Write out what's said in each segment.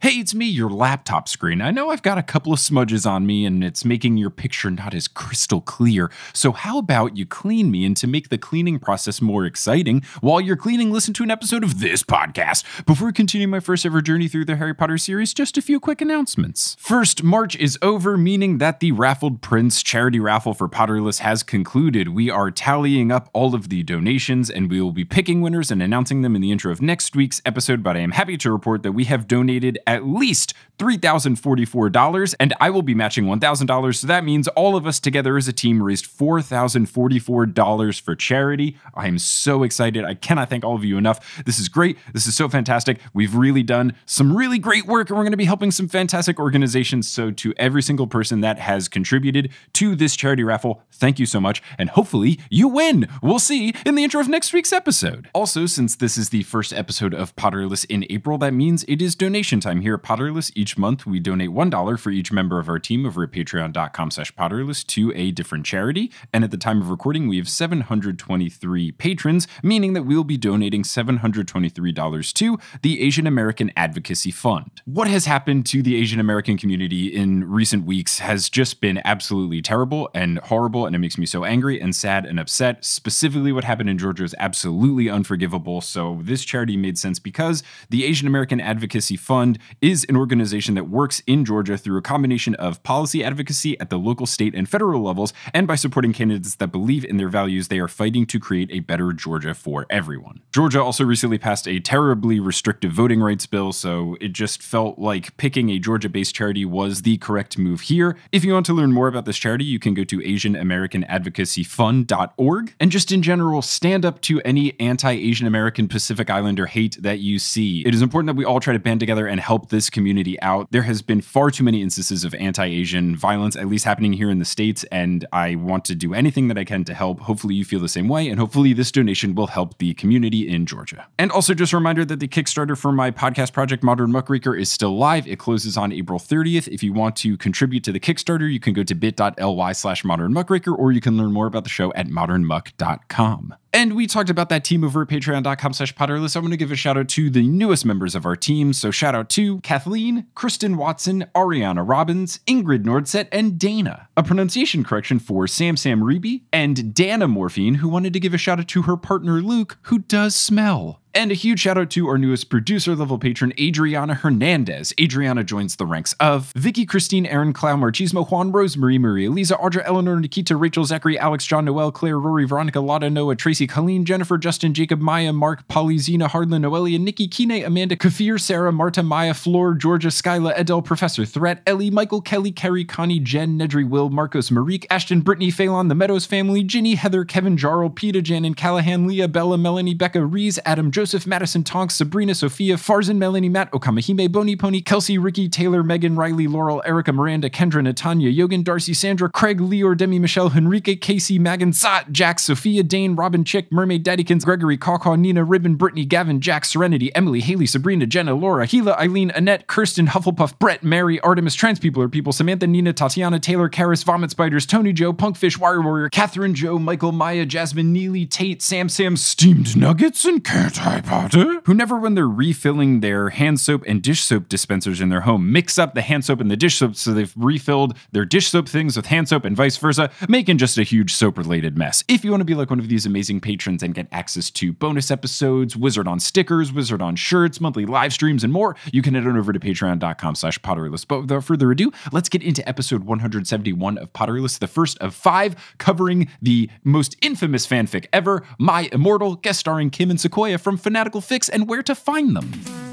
Hey, it's me, your laptop screen. I know I've got a couple of smudges on me and it's making your picture not as crystal clear. So, how about you clean me and to make the cleaning process more exciting, while you're cleaning, listen to an episode of this podcast. Before continuing my first ever journey through the Harry Potter series, just a few quick announcements. First, March is over, meaning that the Raffled Prince charity raffle for Potterless has concluded. We are tallying up all of the donations and we will be picking winners and announcing them in the intro of next week's episode. But I am happy to report that we have donated at least $3,044, and I will be matching $1,000. So that means all of us together as a team raised $4,044 for charity. I am so excited. I cannot thank all of you enough. This is great. This is so fantastic. We've really done some really great work, and we're going to be helping some fantastic organizations. So, to every single person that has contributed to this charity raffle, thank you so much. And hopefully, you win. We'll see in the intro of next week's episode. Also, since this is the first episode of Potterless in April, that means it is donation time here at Potterless. Each month, we donate $1 for each member of our team over at patreon.com slash potterless to a different charity. And at the time of recording, we have 723 patrons, meaning that we'll be donating $723 to the Asian American Advocacy Fund. What has happened to the Asian American community in recent weeks has just been absolutely terrible and horrible, and it makes me so angry and sad and upset. Specifically, what happened in Georgia is absolutely unforgivable. So, this charity made sense because the Asian American Advocacy Fund is an organization that works in Georgia through a combination of policy advocacy at the local, state, and federal levels, and by supporting candidates that believe in their values, they are fighting to create a better Georgia for everyone. Georgia also recently passed a terribly restrictive voting rights bill, so it just felt like picking a Georgia based charity was the correct move here. If you want to learn more about this charity, you can go to AsianAmericanAdvocacyFund.org. And just in general, stand up to any anti Asian American Pacific Islander hate that you see. It is important that we all try to band together and help this community out. There has been far too many instances of anti Asian violence, at least happening here in the States, and I want to do anything that I can to help. Hopefully, you feel the same way, and hopefully, this donation will help the community in Georgia. And also, just a reminder that the Kickstarter for my podcast project, Modern Muckraker, is still live. It closes on April 30th. If you want to contribute to the Kickstarter, you can go to bit.ly slash modern muckraker, or you can learn more about the show at modernmuck.com. And we talked about that team over at patreon.com slash potterless. I'm going to give a shout out to the newest members of our team. So shout out to Kathleen, Kristen Watson, Ariana Robbins, Ingrid Nordset, and Dana. A pronunciation correction for Sam Sam Reby and Dana Morphine, who wanted to give a shout out to her partner Luke, who does smell. And a huge shout out to our newest producer level patron, Adriana Hernandez. Adriana joins the ranks of Vicky, Christine, Aaron, Clow, Marchismo, Juan, Rosemary, Maria, Lisa, Audra, Eleanor, Nikita, Rachel, Zachary, Alex, John, Noel, Claire, Rory, Veronica, Lotta, Noah, Tracy, Colleen, Jennifer, Justin, Jacob, Maya, Mark, Polly, Zena, Hardlin, Noelia, Nikki, Kine, Amanda, Kafir, Sarah, Marta, Maya, Floor, Georgia, Skyla, Edel, Professor Threat, Ellie, Michael, Kelly, Kerry, Connie, Jen, Nedry, Will, Marcos, Marique, Ashton, Brittany, Phelan, The Meadows Family, Ginny, Heather, Kevin, Jarl, Peta, Jan, and Callahan, Leah, Bella, Melanie, Becca, Rees, Adam, Joseph, Madison, Tonks, Sabrina, Sophia, Farzan, Melanie, Matt, Okamahime, Boni Pony, Kelsey, Ricky, Taylor, Megan, Riley, Laurel, Erica, Miranda, Kendra, Natanya, Yogan, Darcy, Sandra, Craig, Leor, Demi, Michelle, Henrique, Casey, Megan, Zot, Jack, Sophia, Dane, Robin, Chick, Mermaid, Daddykins, Gregory, Kawkaw, Nina, Ribbon, Brittany, Gavin, Jack, Serenity, Emily, Haley, Sabrina, Jenna, Laura, Gila, Eileen, Annette, Kirsten, Hufflepuff, Brett, Mary, Artemis, Trans People are People, Samantha, Nina, Tatiana, Taylor, Karis, Vomit Spiders, Tony, Joe, Punkfish, Wire Warrior, Catherine, Joe, Michael, Maya, Jasmine, Neely, Tate, Sam, Sam, Steamed Nuggets, and Can't I Potter, who never, when they're refilling their hand soap and dish soap dispensers in their home, mix up the hand soap and the dish soap so they've refilled their dish soap things with hand soap and vice versa, making just a huge soap related mess. If you want to be like one of these amazing patrons and get access to bonus episodes, Wizard on stickers, Wizard on shirts, monthly live streams, and more, you can head on over to patreon.com slash potterless. But without further ado, let's get into episode 171 of Potterless, the first of five, covering the most infamous fanfic ever, My Immortal, guest starring Kim and Sequoia from Fanatical Fics and where to find them.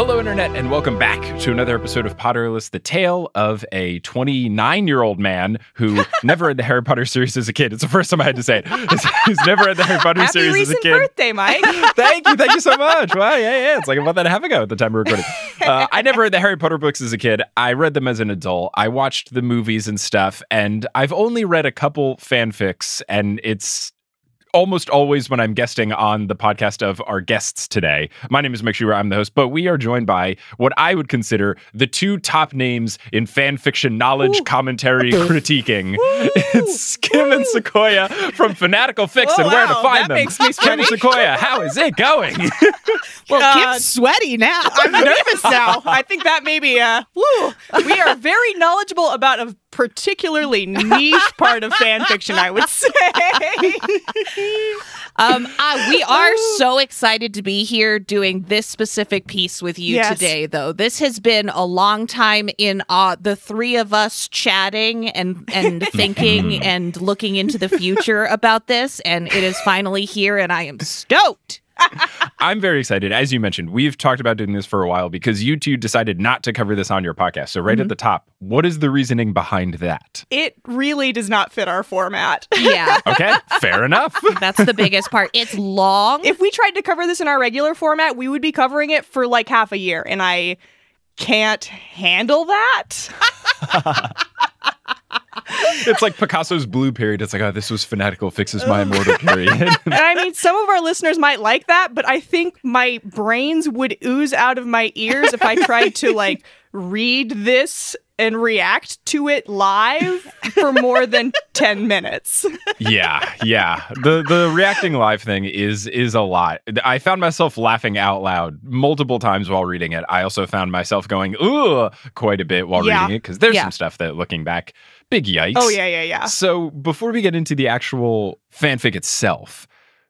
Hello, Internet, and welcome back to another episode of Potterless, the tale of a 29 year old man who never read the Harry Potter series as a kid. It's the first time I had to say it. He's never read the Harry Potter Happy series as a recent kid. birthday, Mike. thank you, thank you so much. Wow, yeah, yeah. It's like a month and a half ago at the time we're recording. Uh, I never read the Harry Potter books as a kid. I read them as an adult. I watched the movies and stuff, and I've only read a couple fanfics, and it's almost always when I'm guesting on the podcast of our guests today. My name is Mike Schubert. I'm the host, but we are joined by what I would consider the two top names in fan fiction knowledge, Ooh. commentary, critiquing. It's Kim and Sequoia from Fanatical Fics Oh, and Where to Find that Them. makes me Kim sweaty. Sequoia, how is it going? Well, God. Kim's sweaty now. I'm nervous now. I think that maybe uh woo. We are very knowledgeable about a particularly niche part of fan fiction, I would say. Um, uh, we are so excited to be here doing this specific piece with you Yes. today, though. This has been a long time in uh, the three of us chatting and, and thinking and looking into the future about this, and it is finally here, and I am stoked. I'm very excited. As you mentioned, we've talked about doing this for a while because you two decided not to cover this on your podcast. So, right at mm-hmm. the top, what is the reasoning behind that? it really does not fit our format. Yeah, Okay, fair enough. that's the biggest part. It's long. If we tried to cover this in our regular format, we would be covering it for like half a year, and I can't handle that. It's like Picasso's blue period. It's like, oh, this was fanatical fixes my immortal period. And I mean, some of our listeners might like that, but I think my brains would ooze out of my ears if I tried to like read this and react to it live for more than 10 minutes. yeah, yeah. The the reacting live thing is is a lot. I found myself laughing out loud multiple times while reading it. I also found myself going, ooh, quite a bit while Yeah. reading it because there's Yeah. some stuff that looking back, big yikes. Oh, yeah, yeah, yeah. So before we get into the actual fanfic itself,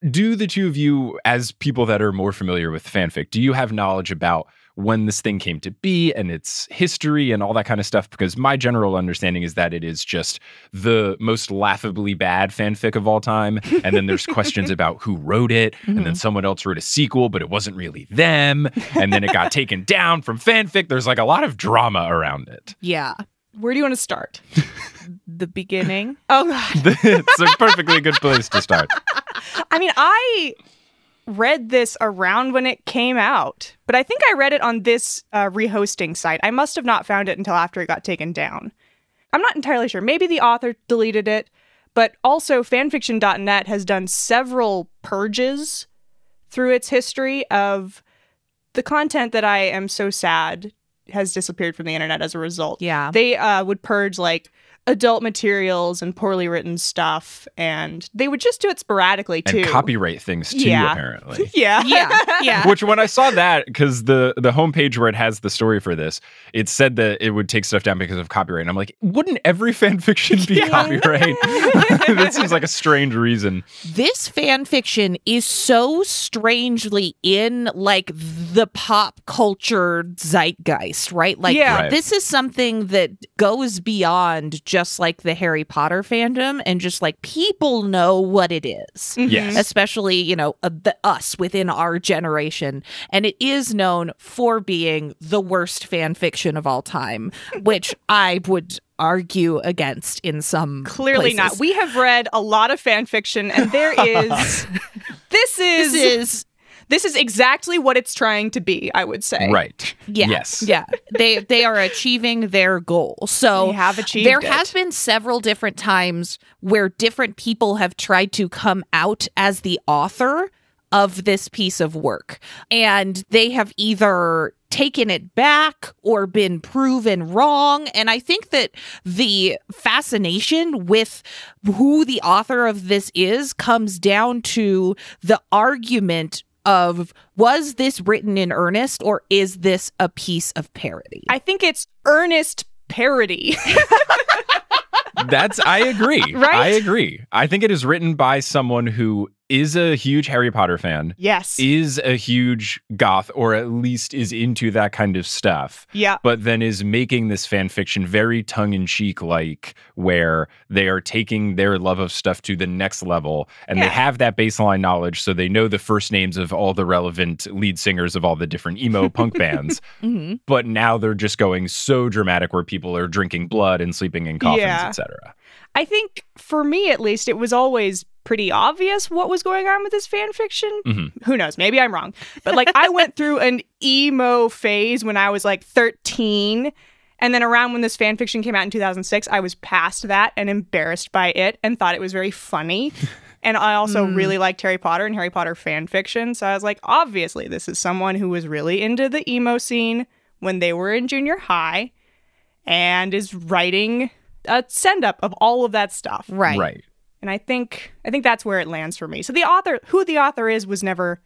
do the two of you, as people that are more familiar with fanfic, do you have knowledge about when this thing came to be and its history and all that kind of stuff? Because my general understanding is that it is just the most laughably bad fanfic of all time. And then there's questions about who wrote it. And then mm-hmm. someone else wrote a sequel, but it wasn't really them. And then it got taken down from fanfic. There's like a lot of drama around it. yeah, Where do you want to start? the beginning. Oh, God. it's a perfectly good place to start. I mean, I read this around when it came out, but I think I read it on this uh, rehosting site. I must have not found it until after it got taken down. I'm not entirely sure. Maybe the author deleted it, but also fanfiction.net has done several purges through its history of the content that I am so sad has disappeared from the internet as a result. Yeah. They uh, would purge like adult materials and poorly written stuff, and they would just do it sporadically too. and copyright things too Yeah. apparently Yeah. Yeah, yeah. which when i saw that because the the homepage where it has the story for this it said that it would take stuff down because of copyright and i'm like wouldn't every fan fiction be Yeah. copyright that seems like a strange reason this fan fiction is so strangely in like the pop culture zeitgeist, right? Like Yeah. Right. this is something that goes beyond just like the Harry Potter fandom and just like people know what it is. Mhm. Yes. Especially, you know, uh, the us within our generation. And it is known for being the worst fan fiction of all time, which I would argue against in some Clearly not. We have read a lot of fan fiction, and there is. this is this is this is exactly what it's trying to be. I would say. right Yeah. yes Yeah. They they are achieving their goal. So They have achieved there it. has been several different times where different people have tried to come out as the author of this piece of work. And they have either taken it back or been proven wrong. And I think that the fascination with who the author of this is comes down to the argument of was this written in earnest or is this a piece of parody? I think it's earnest parody. that's i agree Right? i agree i think it is written by someone who is a huge harry potter fan yes. is a huge goth or at least is into that kind of stuff yeah. but then is making this fan fiction very tongue in cheek like where they are taking their love of stuff to the next level and Yeah. they have that baseline knowledge so they know the first names of all the relevant lead singers of all the different emo punk bands hmm but now they're just going so dramatic where people are drinking blood and sleeping in coffins Yeah. etc I think for me at least, it was always pretty obvious what was going on with this fan fiction. Mhm. Who knows? Maybe I'm wrong. But like, I went through an emo phase when I was like 13. And then around when this fan fiction came out in 2006, I was past that and embarrassed by it and thought it was very funny. And I also really liked Harry Potter and Harry Potter fan fiction. So I was like, obviously, this is someone who was really into the emo scene when they were in junior high and is writing a send up of all of that stuff. Right. Right. And I think I think that's where it lands for me. So the author, who the author is, was never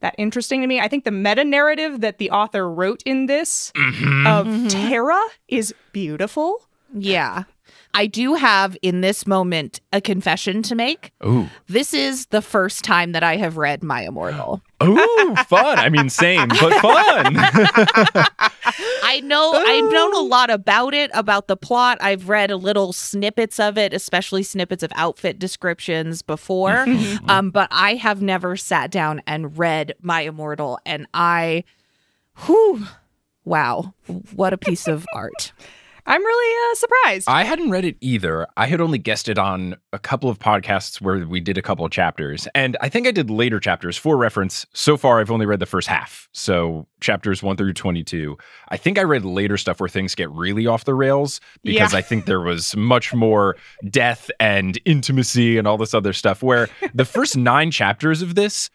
that interesting to me. I think the meta narrative that the author wrote in this mm-hmm. of mm-hmm. Terra is beautiful. Yeah. I do have in this moment a confession to make. Ooh. This is the first time that I have read My Immortal. Ooh, fun. I mean, same, but fun. I know I've known a lot about it, about the plot. I've read a little snippets of it, especially snippets of outfit descriptions before. um, but I have never sat down and read My Immortal, and I, whew, wow, what a piece of art. I'm really uh, surprised. I hadn't read it either. I had only guessed it on a couple of podcasts where we did a couple of chapters. And I think I did later chapters for reference. So far, I've only read the first half. So chapters one through 22. I think I read later stuff where things get really off the rails because Yeah. I think there was much more death and intimacy and all this other stuff. Where the first nine chapters of this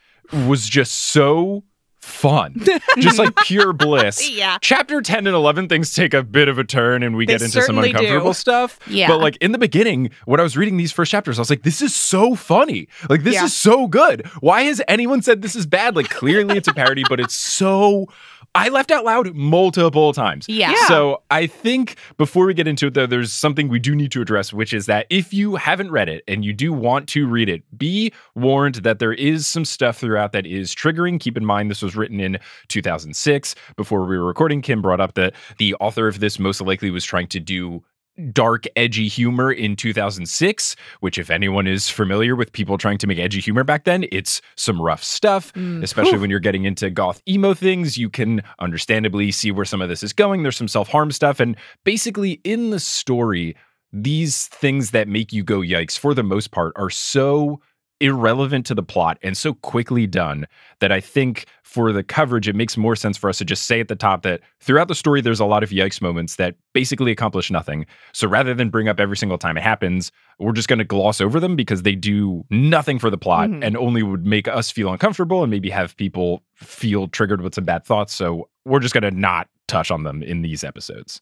was just so fun, just like pure bliss. Yeah. Chapter 10 and 11, things take a bit of a turn and we They get into some certainly do. uncomfortable stuff. Yeah. But like in the beginning, when I was reading these first chapters, I was like, this is so funny. Like, this Yeah. is so good. Why has anyone said this is bad? Like, clearly it's a parody, but it's so. I left out loud multiple times. Yeah. Yeah. So I think before we get into it, though, there's something we do need to address, which is that if you haven't read it and you do want to read it, be warned that there is some stuff throughout that is triggering. Keep in mind, this was written in 2006. Before we were recording, Kim brought up that the author of this most likely was trying to do dark, edgy humor in 2006, which, if anyone is familiar with people trying to make edgy humor back then, it's some rough stuff, mm. especially when you're getting into goth emo things. You can understandably see where some of this is going. There's some self harm stuff. And basically, in the story, these things that make you go yikes, for the most part, are so irrelevant to the plot and so quickly done that I think for the coverage, it makes more sense for us to just say at the top that throughout the story, there's a lot of yikes moments that basically accomplish nothing. So rather than bring up every single time it happens, we're just going to gloss over them because they do nothing for the plot Mhm. and only would make us feel uncomfortable and maybe have people feel triggered with some bad thoughts. So we're just going to not touch on them in these episodes.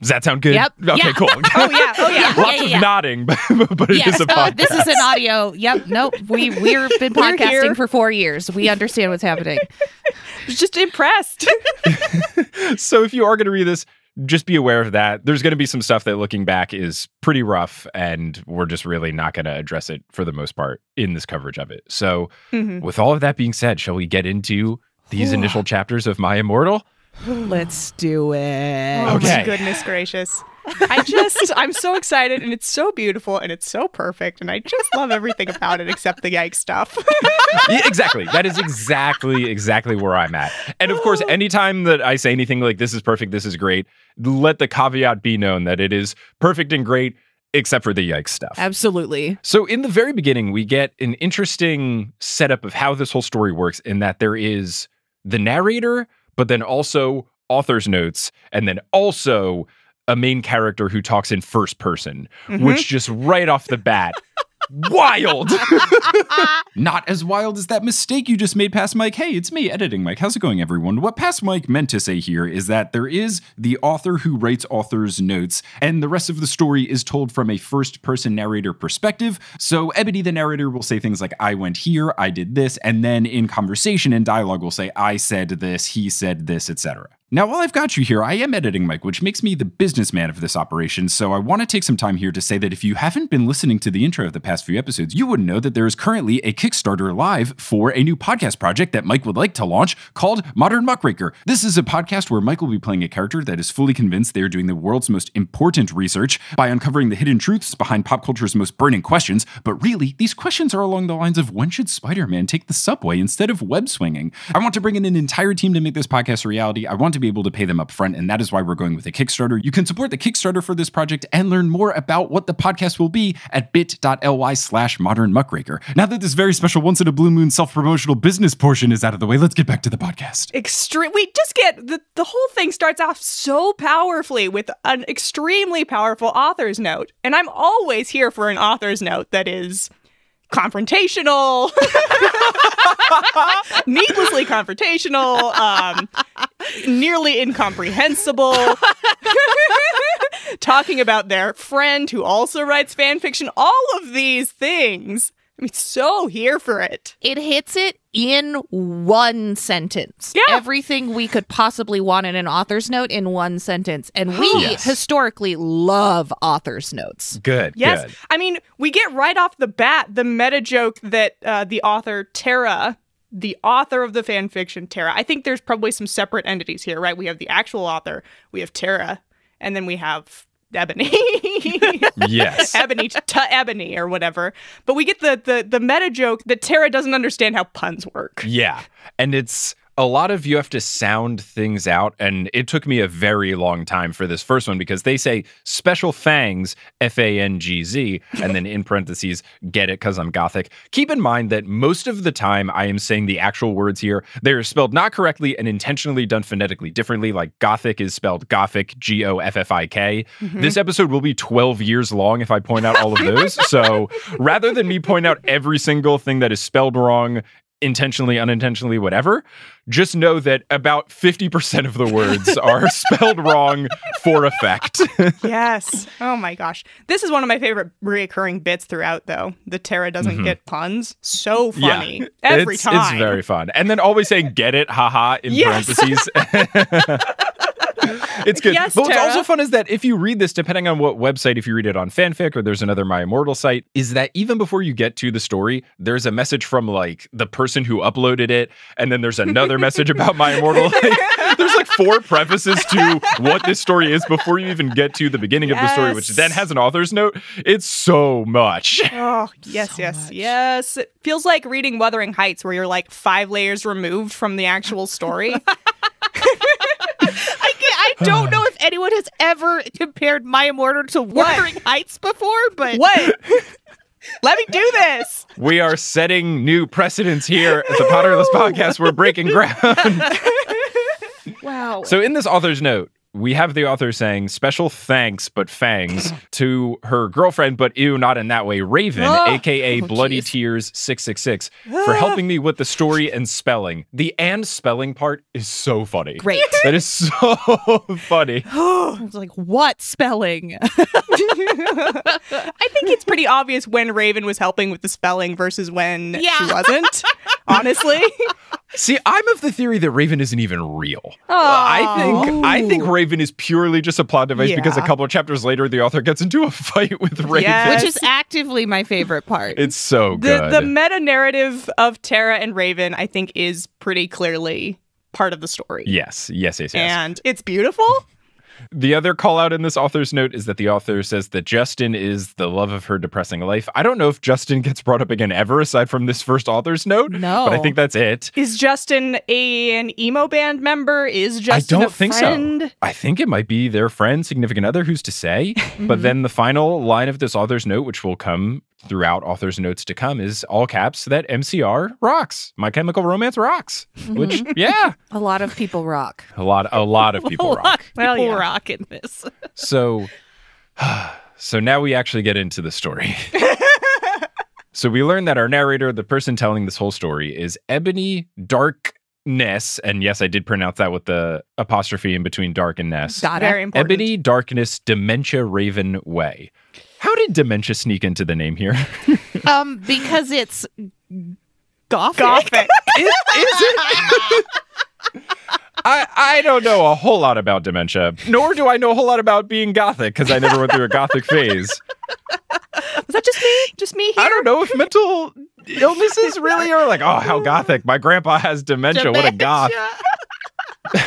Does that sound good? Yep. Okay, Yeah. cool. oh yeah, oh yeah. Lots yeah, of yeah. nodding, but, but it yes, is a uh, podcast. this is an audio. Yep. Nope. We we've been We're podcasting here. for four years. We understand what's happening. I was just impressed. so if you are going to read this, just be aware of that. There's going to be some stuff that looking back is pretty rough, and we're just really not going to address it for the most part in this coverage of it. So, Mhm. with all of that being said, shall we get into these initial chapters of My Immortal? Let's do it. Oh Okay. my goodness gracious. I just I'm so excited and it's so beautiful and it's so perfect and I just love everything about it except the yike stuff. yeah, exactly. That is exactly exactly where I'm at. And of course, oh. anytime that I say anything like this is perfect, this is great, let the caveat be known that it is perfect and great except for the yikes stuff. Absolutely. So, in the very beginning, we get an interesting setup of how this whole story works in that there is the narrator, but then also author's notes, and then also a main character who talks in first person, mm-hmm. which just right off the bat, wild. Not as wild as that mistake you just made, Past Mike. Hey, it's me, editing Mike. How's it going, everyone? What Past Mike meant to say here is that there is the author who writes author's notes, and the rest of the story is told from a first person narrator perspective. So Ebony, the narrator, will say things like, I went here, I did this, and then in conversation and dialogue will say, I said this, he said this, etc. Now, while I've got you here, I am editing Mike, which makes me the businessman of this operation, so I want to take some time here to say that if you haven't been listening to the intro of the past few episodes, you would know that there is currently a Kickstarter live for a new podcast project that Mike would like to launch called Modern Muckraker. This is a podcast where Mike will be playing a character that is fully convinced they are doing the world's most important research by uncovering the hidden truths behind pop culture's most burning questions, but really, these questions are along the lines of when should Spider Man take the subway instead of web swinging? I want to bring in an entire team to make this podcast a reality. I want to be able to pay them up front, and that is why we're going with a Kickstarter. You can support the Kickstarter for this project and learn more about what the podcast will be at bit.ly slash modern muckraker. Now that this very special once in a blue moon self-promotional business portion is out of the way, let's get back to the podcast. Extreme. We just get the the whole thing starts off so powerfully with an extremely powerful author's note, and I'm always here for an author's note that is confrontational, needlessly confrontational, um, nearly incomprehensible, talking about their friend who also writes fan fiction. All of these things. I'm so here for it. It hits it in one sentence. Yeah. Everything we could possibly want in an author's note in one sentence. And we Yes. historically love author's notes. Good. Yes. Good. I mean, we get right off the bat the meta joke that uh, the author, Tara, the author of the fan fiction, Tara, I think there's probably some separate entities here, right? We have the actual author, we have Tara, and then we have Ebony. Yes. Ebony to Ebony or whatever. But we get the, the the meta joke that Tara doesn't understand how puns work. Yeah. And it's a lot of you have to sound things out. And it took me a very long time for this first one because they say special fangs, F A N G Z, and then in parentheses, get it because I'm Gothic. Keep in mind that most of the time I am saying the actual words here, they're spelled not correctly and intentionally done phonetically differently. Like Gothic is spelled Gothic, G O F F I K. Mm-hmm. This episode will be 12 years long if I point out all of those. so rather than me point out every single thing that is spelled wrong, intentionally, unintentionally, whatever, just know that about 50% of the words are spelled wrong for effect. yes. Oh my gosh. This is one of my favorite reoccurring bits throughout, though. The Tara doesn't mm-hmm. get puns. So funny. Every it's, time. It's very fun. And then always saying get it, haha, in Yes. parentheses. it's good. Yes, but what's Tara. also fun is that if you read this, depending on what website, if you read it on fanfic or there's another My Immortal site, is that even before you get to the story, there's a message from like the person who uploaded it, and then there's another message about My Immortal. Like, there's like four prefaces to what this story is before you even get to the beginning of the story, which then has an author's note. It's so much. Oh, yes, So yes, much. yes. It feels like reading Wuthering Heights, where you're like five layers removed from the actual story. I, can't- I don't know if anyone has ever compared My Immortal to Wuthering Heights before, but what? Let me do this. We are setting new precedents here at the Potterless Podcast. We're breaking ground. wow. So, in this author's note, we have the author saying special thanks, but fangs, to her girlfriend, but ew, not in that way, Raven, ah! Oh. aka Oh, Bloody jeez. Tears 666, for helping me with the story and spelling. The and spelling part is so funny. Great. That is so funny. I was like, what spelling? I think it's pretty obvious when Raven was helping with the spelling versus when she wasn't. Honestly. See, I'm of the theory that Raven isn't even real. I think I think Raven is purely just a plot device because a couple of chapters later the author gets into a fight with Raven. Yes. Which is actively my favorite part. It's so the good. the meta narrative of Tara and Raven, I think, is pretty clearly part of the story. yes, yes, yes, yes. And it's beautiful. The other call out in this author's note is that the author says that Justin is the love of her depressing life. I don't know if Justin gets brought up again ever aside from this first author's note. No. But I think that's it. Is Justin a, an emo band member? Is Justin I don't think friend? so. I think it might be their friend, significant other, who's to say. But then mhm. the final line of this author's note, which will come throughout author's notes to come, is all caps that MCR rocks. My Chemical Romance rocks. Mm-hmm. Which, yeah, a lot of people rock. a lot, a lot of people a rock. lot of Well, people yeah. rock in this. So, so now we actually get into the story. so we learn that our narrator, the person telling this whole story, is Ebony Darkness, and yes, I did pronounce that with the apostrophe in between dark and ness. Got Very important. Ebony Darkness Dementia Raven Way. How did dementia sneak into the name here? Um, because it's gothic. Gothic. is, is it? I, I don't know a whole lot about dementia, nor do I know a whole lot about being gothic because I never went through a gothic phase. Is that just me? Just me here? I don't know if mental illnesses really are like, oh, how gothic. My grandpa has dementia. What a goth.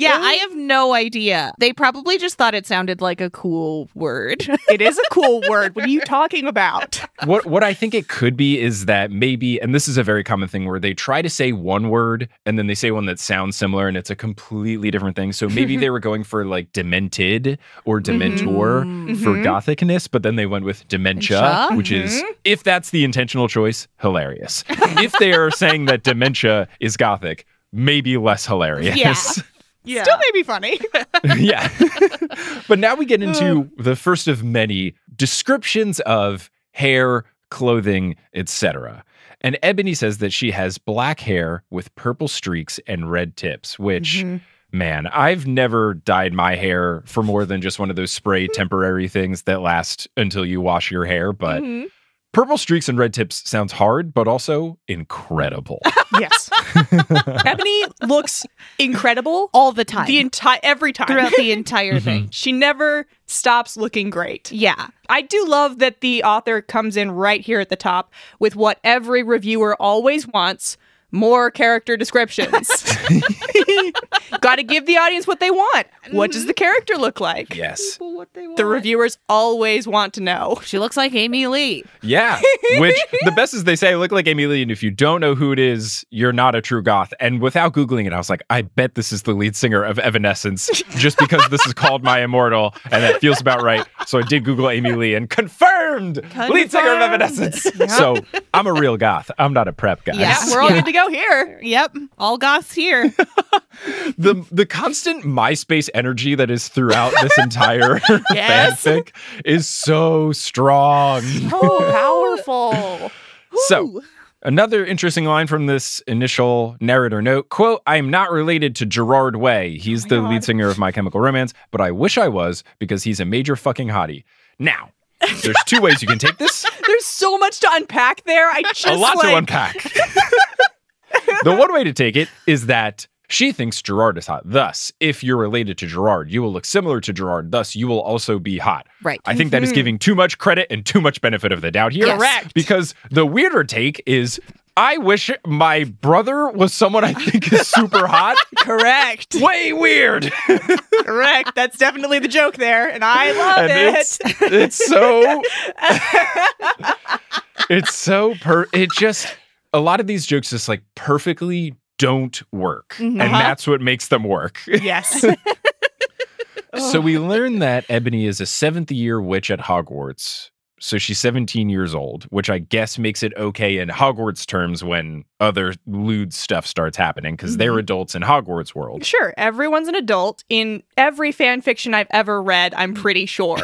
Yeah, I have no idea. They probably just thought it sounded like a cool word. it is a cool word. What are you talking about? what what I think it could be is that maybe, and this is a very common thing where they try to say one word and then they say one that sounds similar and it's a completely different thing. So maybe they were going for like demented or dementor for Mhm. gothicness, but then they went with dementia, Dementia? which is if that's the intentional choice, hilarious. if they are saying that dementia is gothic, maybe less hilarious. Yeah. Still may be funny. yeah. but now we get into the first of many descriptions of hair, clothing, etc. And Ebony says that she has black hair with purple streaks and red tips, which man, I've never dyed my hair for more than just one of those spray temporary things that last until you wash your hair, but Mhm. Purple streaks and red tips sounds hard but also incredible. Yes. Ebony looks incredible All the time. the entire every time. throughout the entire mm-hmm. thing. she never stops looking great. Yeah. I do love that the author comes in right here at the top with what every reviewer always wants more character descriptions. Got to give the audience what they want. What does mm-hmm. the character look like? yes. The reviewers always want to know. She looks like Amy Lee. Yeah. Which the best is they say look like Amy Lee, and if you don't know who it is, you're not a true goth. And without Googling it, I was like, I bet this is the lead singer of Evanescence, just because this is called My Immortal, and that feels about right. So I did Google Amy Lee and confirmed, lead singer of Confirmed. Evanescence. So I'm a real goth. I'm not a prep guy. Yeah. We're all Yeah. good to go here. Yep. All goths here. The the constant MySpace energy that is throughout this entire Yes. fanfic is so strong. Oh, powerful. So, another interesting line from this initial narrator note quote, I am not related to Gerard Way. Oh he's the God. lead singer of My Chemical Romance, but I wish I was because he's a major fucking hottie. Now, there's two ways you can take this. There's so much to unpack there. I just a lot like, to unpack. the one way to take it is that she thinks Gerard is hot. Thus, if you're related to Gerard, you will look similar to Gerard. Thus, you will also be hot. Right. I think that is mm-hmm. giving too much credit and too much benefit of the doubt here. Yes. Correct. Because the weirder take is I wish my brother was someone I think is super hot. Correct. Way weird. Correct. That's definitely the joke there, and I love and it. it's it's so it's so per it just a lot of these jokes just like perfectly don't work. And Uh-huh. that's what makes them work. Yes. so we learn that ebony is a seventh year witch at hogwarts. So she's 17 years old which i guess makes it okay in hogwarts terms when other lewd stuff starts happening because they're adults in hogwarts world. Sure, everyone's an adult. In every fan fiction I've ever read, I'm pretty sure.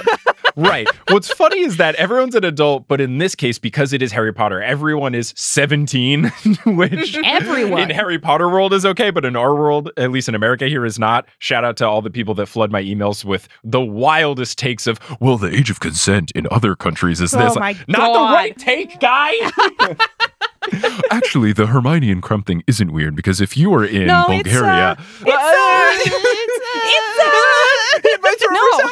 Right. What's funny is that everyone's an adult, but in this case, because it is Harry Potter, everyone is 17, which Everyone. in Harry Potter world is okay, but in our world, at least in America here, is not. Shout out to all the people that flood my emails with the wildest takes of, well, the age of consent in other countries is oh this. Oh my not God. the right take, guy. Actually, the Hermione and Krum thing isn't weird because if you were in No, it's, Bulgaria, uh, It's, uh, no.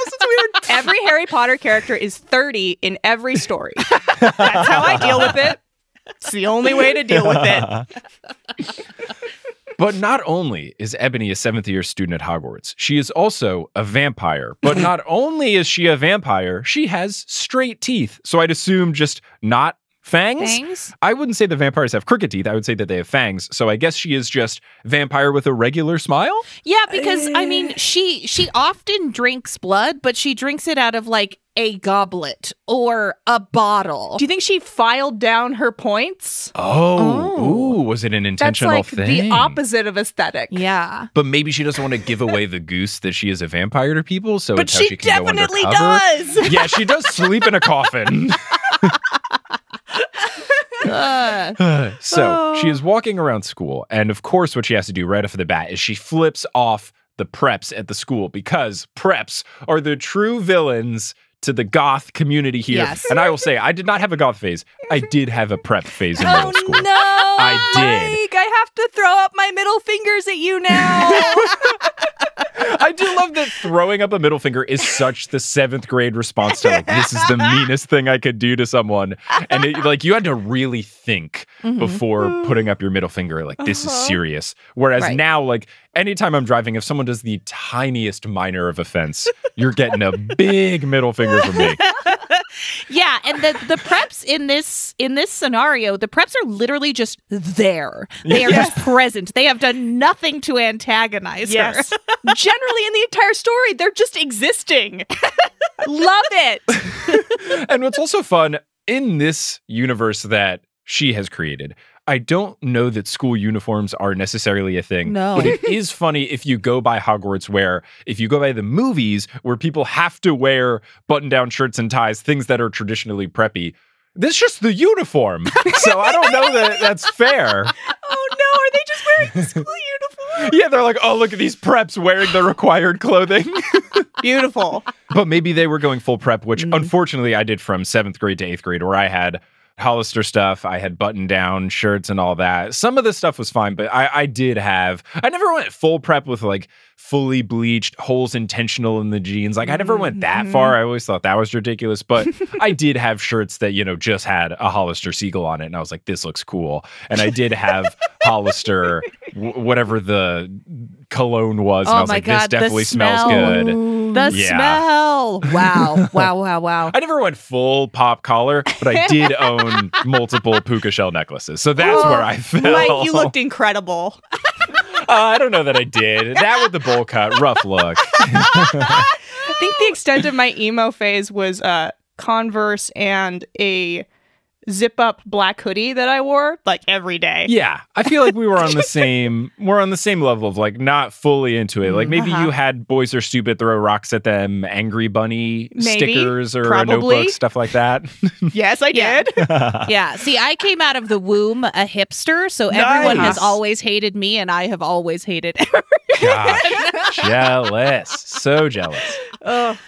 Every Harry Potter character is 30 in every story. That's how I deal with it. It's the only way to deal with it. But not only is Ebony a seventh year student at Hogwarts, she is also a vampire. But not only is she a vampire, she has straight teeth. So I'd assume just not fangs. Fangs? I wouldn't say the vampires have crooked teeth. I would say that they have fangs. So I guess she is just vampire with a regular smile. Yeah, because I mean, eh. she she often drinks blood, but she drinks it out of like a goblet or a bottle. Do you think she filed down her points? Oh, Oh. ooh, was it an That's intentional like thing? the opposite of aesthetic. yeah. But maybe she doesn't want to give away the goose that she is a vampire to people. So But it's how she, she can go definitely does. Yeah, she does sleep in a coffin. Uh, so she is walking around school, and of course, what she has to do right off the bat is she flips off the preps at the school because preps are the true villains to the goth community here. Yes. And I will say, I did not have a goth phase. I did have a prep phase in Oh middle school. no! I did. Mike, I have to throw up my middle fingers at you now. I do love that throwing up a middle finger is such the seventh grade response to like this is the meanest thing I could do to someone, and it, like you had to really think Mhm. before putting up your middle finger. Like this is Uh-huh. serious. Whereas Right. now, like anytime I'm driving, if someone does the tiniest minor of offense, you're getting a big middle finger from me. Yeah, and the the preps in this in this scenario, the preps are literally just there. They are just present. They have done nothing to antagonize Yes. her. Generally, in the entire story, they're just existing. Love it. and what's also fun in this universe that she has created, I don't know that school uniforms are necessarily a thing. No. But it is funny if you go by Hogwarts, where if you go by the movies, where people have to wear button down shirts and ties, things that are traditionally preppy. This is just the uniform. so I don't know that that's fair. Oh no, are they just wearing the school uniform? Yeah, they're like, oh, look at these preps wearing the required clothing. Beautiful. but maybe they were going full prep, which Mm. unfortunately I did from seventh grade to eighth grade, where I had Hollister stuff, I had button down shirts and all that. Some of the stuff was fine, but I, I did have, I never went full prep with like fully bleached holes intentional in the jeans. Like I never went that Mhm. far. I always thought that was ridiculous, but I did have shirts that, you know, just had a Hollister Seagull on it. And I was like, this looks cool. And I did have Hollister, w- whatever the cologne was. and I Oh was my like, god, this definitely the smells smell. good. The Yeah. smell. Wow. Wow, wow, wow. I never went full pop collar, but I did own multiple puka shell necklaces. So that's Oh, where I fell. Mike, you looked incredible. Uh, I don't know that I did. That with the bowl cut, rough look. I think the extent of my emo phase was uh, Converse and a zip up black hoodie that I wore like every day. Yeah, I feel like we were on the same. We're on the same level of like not fully into it. Like maybe Uh-huh. you had boys are stupid, throw rocks at them, angry bunny Maybe. stickers or a notebook, stuff like that. Yes, I did. Yeah. See, I came out of the womb a hipster, so everyone has always hated me, and I have always hated. Gosh, jealous, so jealous. oh,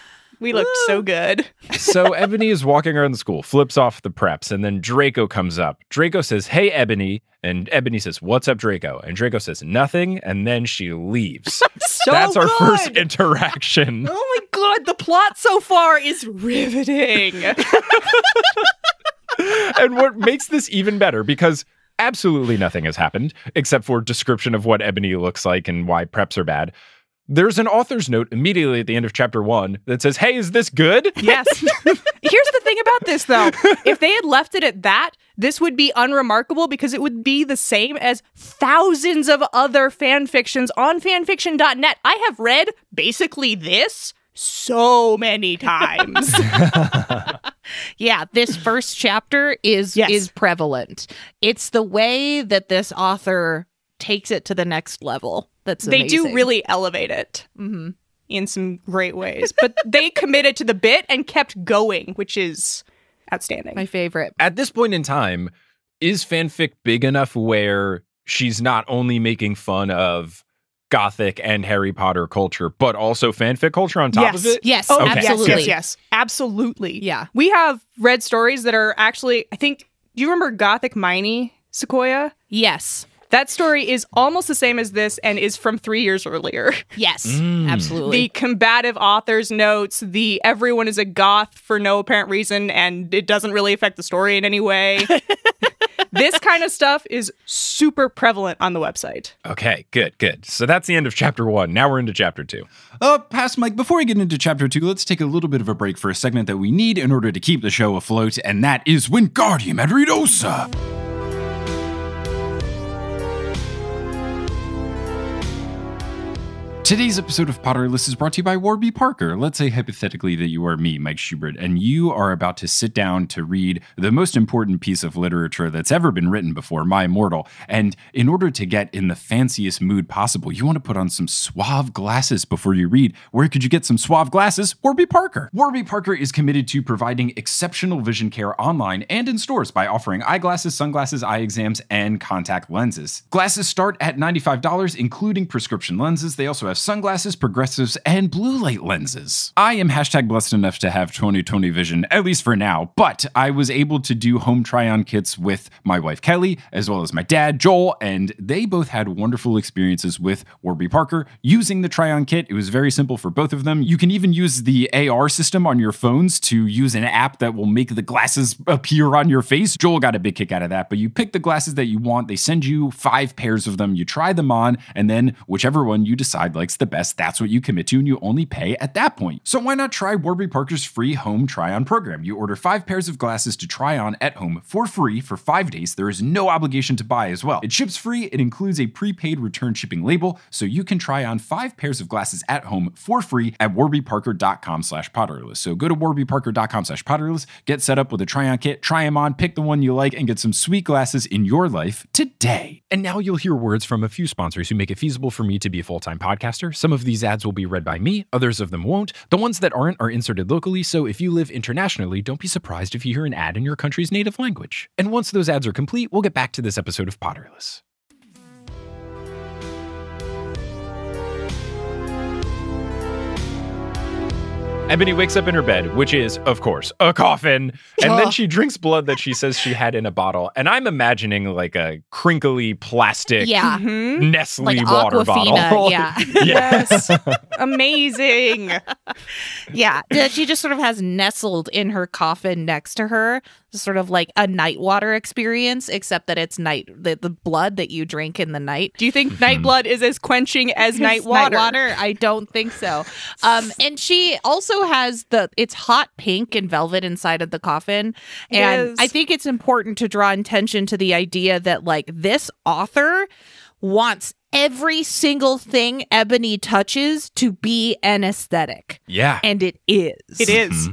we looked so good. so Ebony is walking around the school, flips off the preps, and then Draco comes up. Draco says, Hey, Ebony. And Ebony says, What's up, Draco? And Draco says, Nothing. And then she leaves. So That's our good. first interaction. Oh my god, the plot so far is riveting. and what makes this even better, because absolutely nothing has happened except for description of what Ebony looks like and why preps are bad. There's an author's note immediately at the end of chapter one that says, Hey, is this good? yes. Here's the thing about this though. If they had left it at that, this would be unremarkable because it would be the same as thousands of other fan fictions on fanfiction.net. I have read basically this so many times. yeah, this first chapter is Yes. is prevalent. It's the way that this author takes it to the next level. That's they do really elevate it Mhm. in some great ways, but they committed to the bit and kept going, which is outstanding. my favorite. At this point in time, is fanfic big enough where she's not only making fun of Gothic and Harry Potter culture, but also fanfic culture on top of it? Yes, Oh, Okay. absolutely. yes, yes, yes. Absolutely. Yeah. We have read stories that are actually, I think, do you remember Gothic Miney, Sequoia? Yes. That story is almost the same as this and is from three years earlier. Yes. Mm. Absolutely. The combative author's notes, the everyone is a goth for no apparent reason and it doesn't really affect the story in any way. this kind of stuff is super prevalent on the website. Okay, good, good. So that's the end of chapter one. Now we're into chapter two. Uh, past Mike, before we get into chapter two, let's take a little bit of a break for a segment that we need in order to keep the show afloat, and that is Wingardium Adridosa. Today's episode of Potterless is brought to you by Warby Parker. Let's say hypothetically that you are me, Mike Schubert, and you are about to sit down to read the most important piece of literature that's ever been written before, My Immortal. And in order to get in the fanciest mood possible, you want to put on some suave glasses before you read. Where could you get some suave glasses? Warby Parker. Warby Parker is committed to providing exceptional vision care online and in stores by offering eyeglasses, sunglasses, eye exams, and contact lenses. Glasses start at $95, including prescription lenses. They also have sunglasses, progressives, and blue light lenses. I am hashtag blessed enough to have 2020 vision, at least for now, but I was able to do home try on kits with my wife Kelly, as well as my dad Joel, and they both had wonderful experiences with Warby Parker using the try on kit. It was very simple for both of them. You can even use the AR system on your phones to use an app that will make the glasses appear on your face. Joel got a big kick out of that, but you pick the glasses that you want, they send you five pairs of them, you try them on, and then whichever one you decide likes the best, that's what you commit to, and you only pay at that point. So why not try Warby Parker's free home try on program? You order five pairs of glasses to try on at home for free for five days. There is no obligation to buy as well. It ships free, it includes a prepaid return shipping label, so you can try on five pairs of glasses at home for free at warbyparker.com slash. So go to warbyparker.com slash get set up with a try on kit, try them on, pick the one you like, and get some sweet glasses in your life today. And now you'll hear words from a few sponsors who make it feasible for me to be a full time podcaster. Some of these ads will be read by me, others of them won't. The ones that aren't are inserted locally, so if you live internationally, don't be surprised if you hear an ad in your country's native language. And once those ads are complete, we'll get back to this episode of Potterless. Ebony wakes up in her bed, which is, of course, a coffin. And then she drinks blood that she says she had in a bottle. And I'm imagining like a crinkly plastic Yeah. Mhm. Nestle Like water Aquafina, bottle. yeah. yes. Amazing. Yeah. that She just sort of has nestled in her coffin next to her, sort of like a night water experience, except that it's night, the, the blood that you drink in the night. Do you think night blood is as quenching as night It's water? I don't think so. Um, and she also has the it's hot pink and velvet inside of the coffin, and is. I think it's important to draw attention to the idea that like this author wants every single thing Ebony touches to be an aesthetic, Yeah. and it is. It is.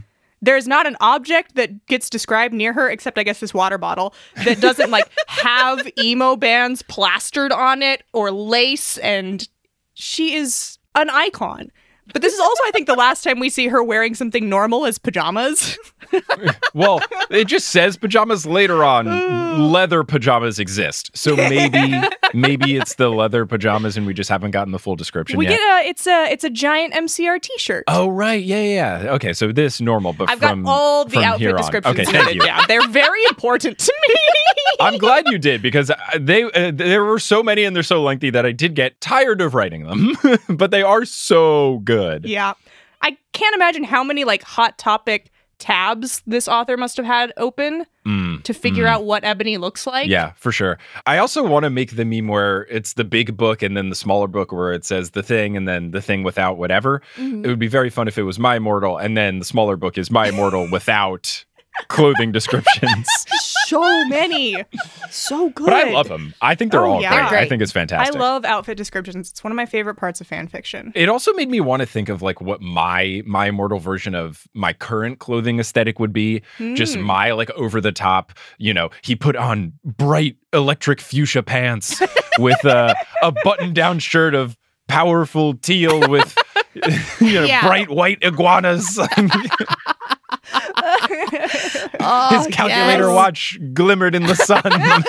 There's not an object that gets described near her, except I guess this water bottle, that doesn't like have emo bands plastered on it or lace, and she is an icon. But this is also, I think, the last time we see her wearing something normal as pajamas. Well, it just says pajamas later on. leather pajamas exist. So maybe maybe it's the leather pajamas and we just haven't gotten the full description we yet. get a it's a it's a giant MCR T-shirt. Oh right, yeah, yeah. yeah. Okay, so this normal, but I've from got all the outfit descriptions. Okay, thank you. down. They're very important to me. I'm glad you did because they uh, there were so many and they're so lengthy that I did get tired of writing them, but they are so good. Yeah. I can't imagine how many like hot topic tabs this author must have had open Mm, to figure mm. out what Ebony looks like. Yeah, for sure. I also want to make the meme where it's the big book and then the smaller book where it says the thing and then the thing without whatever. Mhm. It would be very fun if it was My Immortal and then the smaller book is My Immortal without clothing descriptions. So many. So good. but I love them. I think they're Oh, all yeah. great. They're I think it's fantastic. I love outfit descriptions. It's one of my favorite parts of fan fiction. it also made me want to think of like what my my immortal version of my current clothing aesthetic would be just Hmm. my like over the top you know he put on bright electric fuchsia pants with a, a button down shirt of powerful teal with you know Yeah. bright white iguanas Oh, his calculator yes. watch glimmered in the sun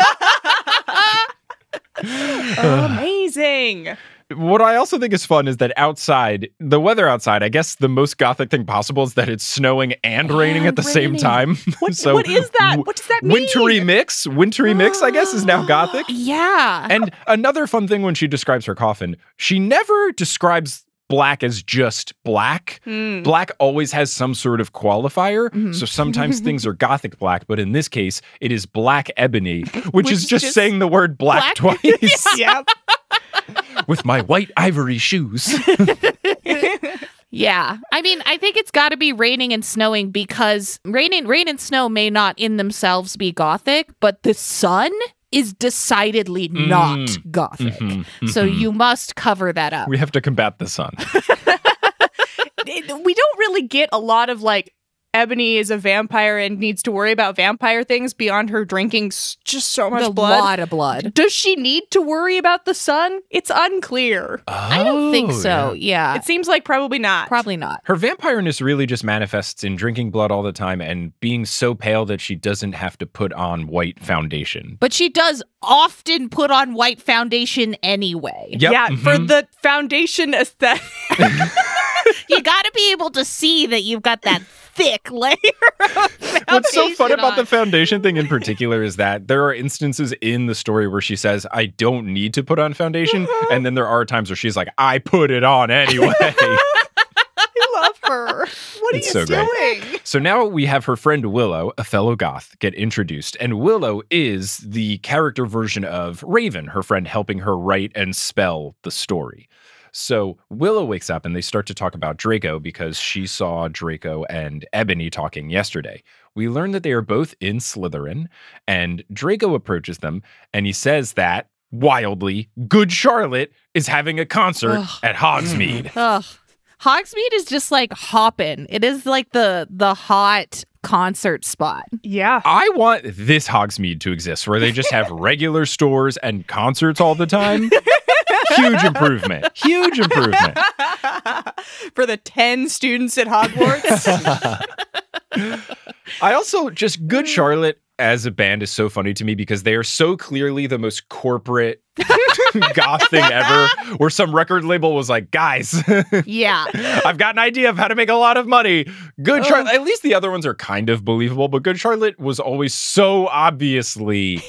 oh, Amazing. what i also think is fun is that outside the weather outside i guess the most gothic thing possible is that it's snowing and raining at And the same time What, so what is that? What does that mean? wintry mix wintry mix i guess is now gothic Yeah. and another fun thing when she describes her coffin she never describes black as just black Hmm. black always has some sort of qualifier Mhm. so sometimes things are gothic black but in this case it is black ebony which, Which is is just, just saying the word black, black. twice Yeah. with my white ivory shoes Yeah. I mean, I think it's got to be raining and snowing because rain and rain and snow may not in themselves be gothic, but the sun is decidedly not Mm. gothic. Mhm, So mhm. you must cover that up. we have to combat the sun we don't really get a lot of like Ebony is a vampire and needs to worry about vampire things beyond her drinking s- just so much a blood. A lot of blood. Does she need to worry about the sun? It's unclear. I don't think Oh, so. yeah. Yeah, It seems like probably not. probably not. Her vampireness really just manifests in drinking blood all the time and being so pale that she doesn't have to put on white foundation. But she does often put on white foundation anyway. Yep. Yeah, for mhm. the foundation aesthetic. you got to be able to see that you've got that thick layer What's so fun foundation about the foundation thing in particular is that there are instances in the story where she says, I don't need to put on foundation. Mm-hmm. and then there are times where she's like, I put it on anyway. I love her. What are It's you so great. doing? so now we have her friend Willow, a fellow goth, get introduced. And Willow is the character version of Raven, her friend helping her write and spell the story. So Willow wakes up and they start to talk about Draco because she saw Draco and Ebony talking yesterday. We learn that they are both in Slytherin, and Draco approaches them and he says that wildly, Good Charlotte is having a concert Ugh. at Hogsmeade. Ugh. Hogsmeade is just like hopping. It is like the the hot concert spot. Yeah. I want this Hogsmeade to exist where they just have regular stores and concerts all the time. Huge improvement. Huge improvement. For the 10 students at Hogwarts. I also just Good Charlotte as a band is so funny to me because they are so clearly the most corporate goth thing ever. Where some record label was like, guys, Yeah. I've got an idea of how to make a lot of money. Good Charlotte. Oh. At least the other ones are kind of believable, but Good Charlotte was always so obviously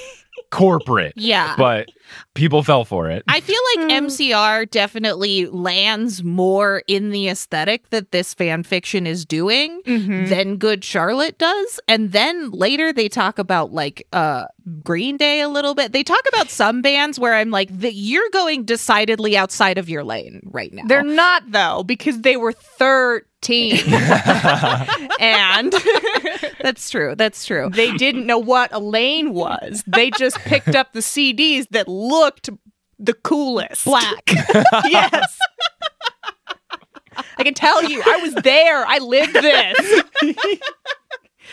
corporate. Yeah. But people fell for it. I feel like Mm. MCR definitely lands more in the aesthetic that this fan fiction is doing Mhm. than Good Charlotte does. And then later they talk about like uh Green Day a little bit. They talk about some bands where I'm like, that you're going decidedly outside of your lane right now. They're not, though, because they were 13. and That's true. That's true. they didn't know what a lane was. They just picked up the CDs that looked the coolest. Black. yes. I can tell you, I was there. I lived this.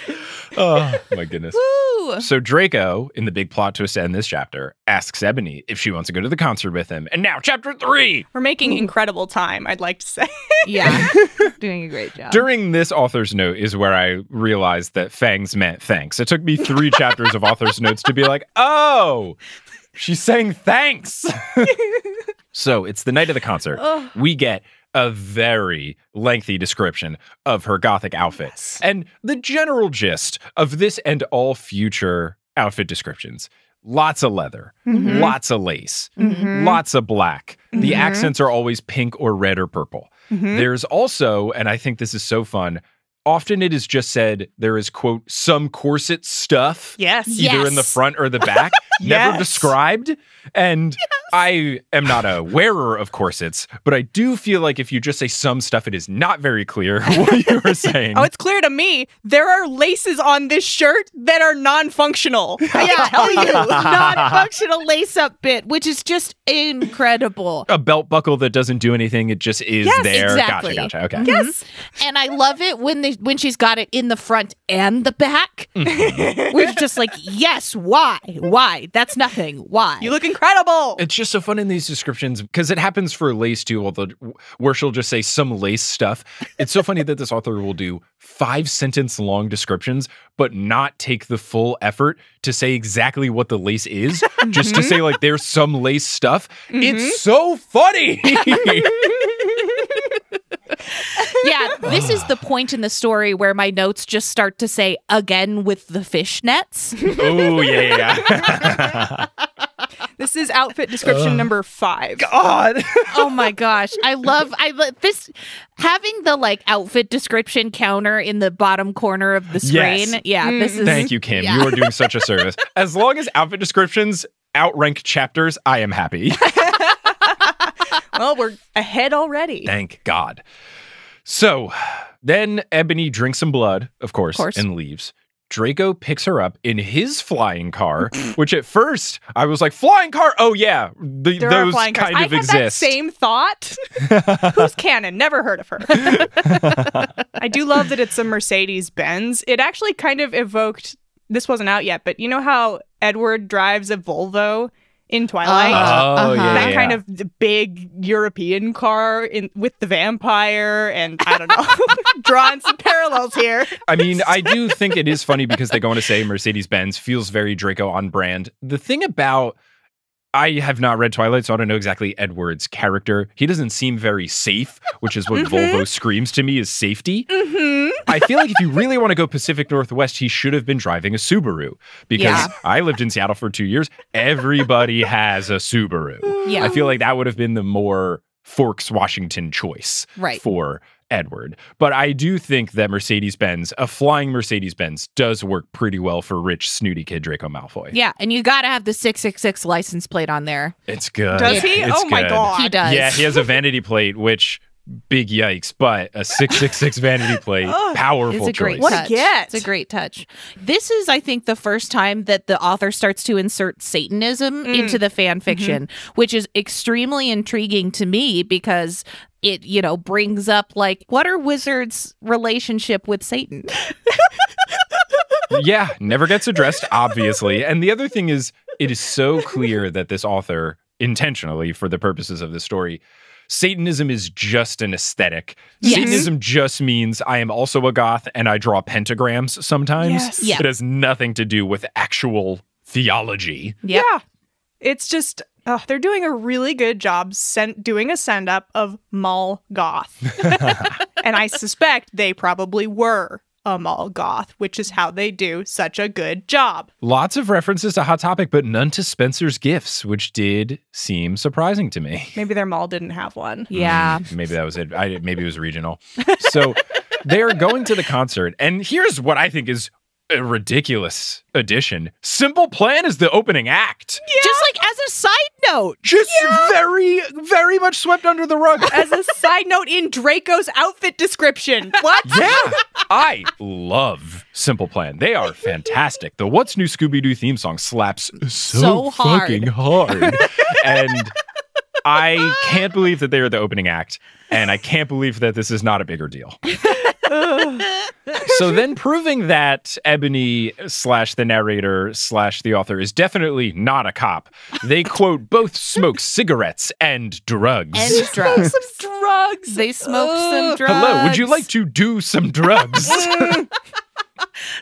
oh my goodness. Woo. So Draco, in the big plot twist to end this chapter, asks Ebony if she wants to go to the concert with him. And now, chapter three. We're making incredible time, I'd like to say. Yeah. Doing a great job. During this author's note is where I realized that fangs meant thanks. It took me three chapters of author's notes to be like, oh, she's saying thanks. so it's the night of the concert. Ugh. We get a very lengthy description of her gothic outfit. Yes. And the general gist of this and all future outfit descriptions lots of leather, Mhm. lots of lace, Mhm. lots of black. The Mhm. accents are always pink or red or purple. Mhm. There's also, and I think this is so fun, often it is just said there is, quote, some corset stuff. Yes. Yeah. Either in the front or the back, never Yes. described. And I am not a wearer of corsets, but I do feel like if you just say some stuff, it is not very clear what you were saying. Oh, it's clear to me. There are laces on this shirt that are non-functional. I yeah, can tell you. non-functional lace-up bit, which is just incredible. a belt buckle that doesn't do anything, it just is Yes, there. exactly. Gotcha, gotcha. Okay. Mm-hmm. Yes. And I love it when they when she's got it in the front and the back. Mm-hmm. We're just like, yes, why? Why? That's nothing. Why? You look incredible. It's just so fun in these descriptions because it happens for lace too, although where she'll just say some lace stuff. It's so funny that this author will do five sentence long descriptions, but not take the full effort to say exactly what the lace is, just to mm-hmm. say like there's some lace stuff. It's mm-hmm. so funny. yeah, this is the point in the story where my notes just start to say again with the fishnets. oh yeah, yeah, yeah. This is outfit description number five. God. oh my gosh. I love I lo- this having the like outfit description counter in the bottom corner of the screen. Yes. Yeah, this mm. is Thank you, Kim. yeah. You are doing such a service. As long as outfit descriptions outrank chapters, I am happy. Well, we're ahead already. Thank God. So then Ebony drinks some blood, of course, course. and leaves. Draco picks her up in his flying car, which at first I was like, flying car? Oh, yeah. The, those flying cars. kind I of had exist. that same thought. Who's canon? Never heard of her. I do love that it's a Mercedes Benz. It actually kind of evoked. This wasn't out yet, but you know how Edward drives a Volvo in Twilight. Uh, Oh, Uh-huh. yeah, that yeah, kind yeah. of big European car in with the vampire, and I don't know, drawing some parallels here. I mean, I do think it is funny because they go on to say Mercedes Benz feels very Draco on brand. The thing about I have not read Twilight, so I don't know exactly Edward's character. He doesn't seem very safe, which is what Mm-hmm. Volvo screams to me is safety. hmm I feel like if you really want to go Pacific Northwest, he should have been driving a Subaru because Yeah. I lived in Seattle for two years. Everybody has a Subaru. Yeah. I feel like that would have been the more Forks, Washington choice Right. for Edward. But I do think that Mercedes Benz, a flying Mercedes Benz, does work pretty well for rich, snooty kid Draco Malfoy. Yeah, and you got to have the 666 license plate on there. It's good. Does he? It's oh my god. He does. Yeah, he has a vanity plate, which big yikes, but a 666 vanity plate, Ugh, powerful It's a great choice. What a get. It's a great touch. This is, I think, the first time that the author starts to insert Satanism Mm. into the fan fiction, which is extremely intriguing to me because it, you know, brings up like what are wizards' relationship with Satan? yeah, never gets addressed, obviously. And the other thing is, it is so clear that this author, intentionally for the purposes of the story, Satanism is just an aesthetic. Yes. Satanism just means I am also a goth and I draw pentagrams sometimes. Yes. Yeah. It has nothing to do with actual theology. Yep. Yeah. It's just uh, they're doing a really good job sent doing a send up of mall goth. and I suspect they probably were a mall goth, which is how they do such a good job. Lots of references to Hot Topic, but none to Spencer's gifts, which did seem surprising to me. Maybe their mall didn't have one. Yeah. Mm, maybe that was it. I, maybe it was regional. So they are going to the concert, and here's what I think is a ridiculous addition. Simple Plan is the opening act. Yeah. Just like as a side note. Just very, very much swept under the rug. As a side note, in Draco's outfit description. What? yeah, I love Simple Plan. They are fantastic. The What's New Scooby Doo theme song slaps so, So hard. fucking hard. and I can't believe that they are the opening act, and I can't believe that this is not a bigger deal. so then proving that Ebony slash the narrator slash the author is definitely not a cop, they quote both smoke cigarettes and drugs. And drugs. Some drugs. They smoked some drugs. Hello, would you like to do some drugs?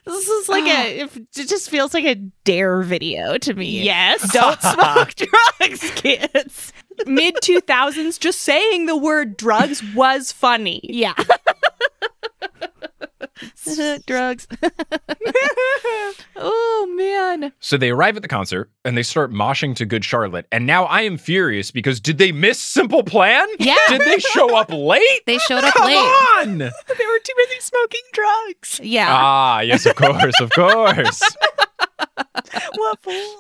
This is like a. It just feels like a dare video to me. Yes. Don't smoke drugs, kids. Mid 2000s, just saying the word drugs was funny. Yeah. drugs. oh man. So they arrive at the concert and they start moshing to Good Charlotte. And now I am furious because did they miss Simple Plan? Yeah. Did they show up late? They showed up Come late. on! They were too busy smoking drugs. Yeah. Ah, yes, of course, of course.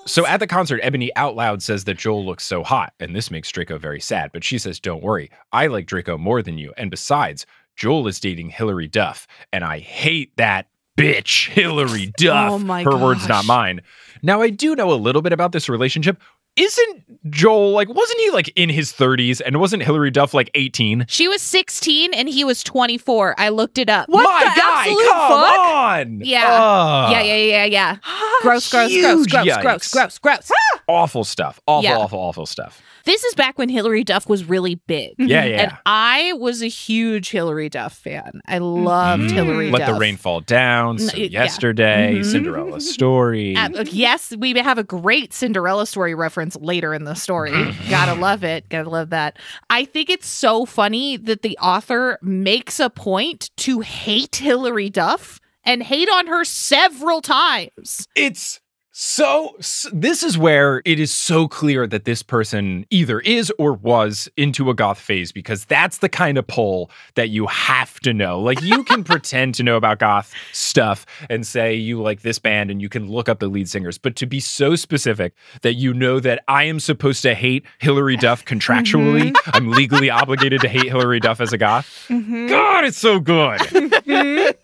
So at the concert, Ebony out loud says that Joel looks so hot, and this makes Draco very sad. But she says, Don't worry, I like Draco more than you. And besides, Joel is dating Hilary Duff, and I hate that bitch, Hilary oh Duff. Oh my Her words, not mine. Now, I do know a little bit about this relationship. Isn't Joel like, wasn't he like in his 30s, and wasn't Hilary Duff like 18? she was 16 and he was 24. I looked it up. What My the guy, absolute come fuck? on! Yeah. Ugh. yeah, yeah, yeah, yeah. Ah, gross, gross, gross, Huge gross, yikes. gross, gross, gross. Awful stuff. Awful, Yeah. awful, awful stuff. This is back when Hilary Duff was really big. Yeah, yeah. And I was a huge Hilary Duff fan. I loved Mm. Hilary Let Duff. the rain fall down. So yeah. yesterday, Mhm. Cinderella story. Uh, yes, we have a great Cinderella story reference later in the story. Gotta love it. Gotta love that. I think it's so funny that the author makes a point to hate Hilary Duff and hate on her several times. It's so, s this is where it is so clear that this person either is or was into a goth phase because that's the kind of pull that you have to know. Like you can pretend to know about goth stuff and say you like this band and you can look up the lead singers, but to be so specific that you know that I am supposed to hate Hilary Duff contractually, I'm legally obligated to hate Hilary Duff as a goth. Mhm. God, it's so good.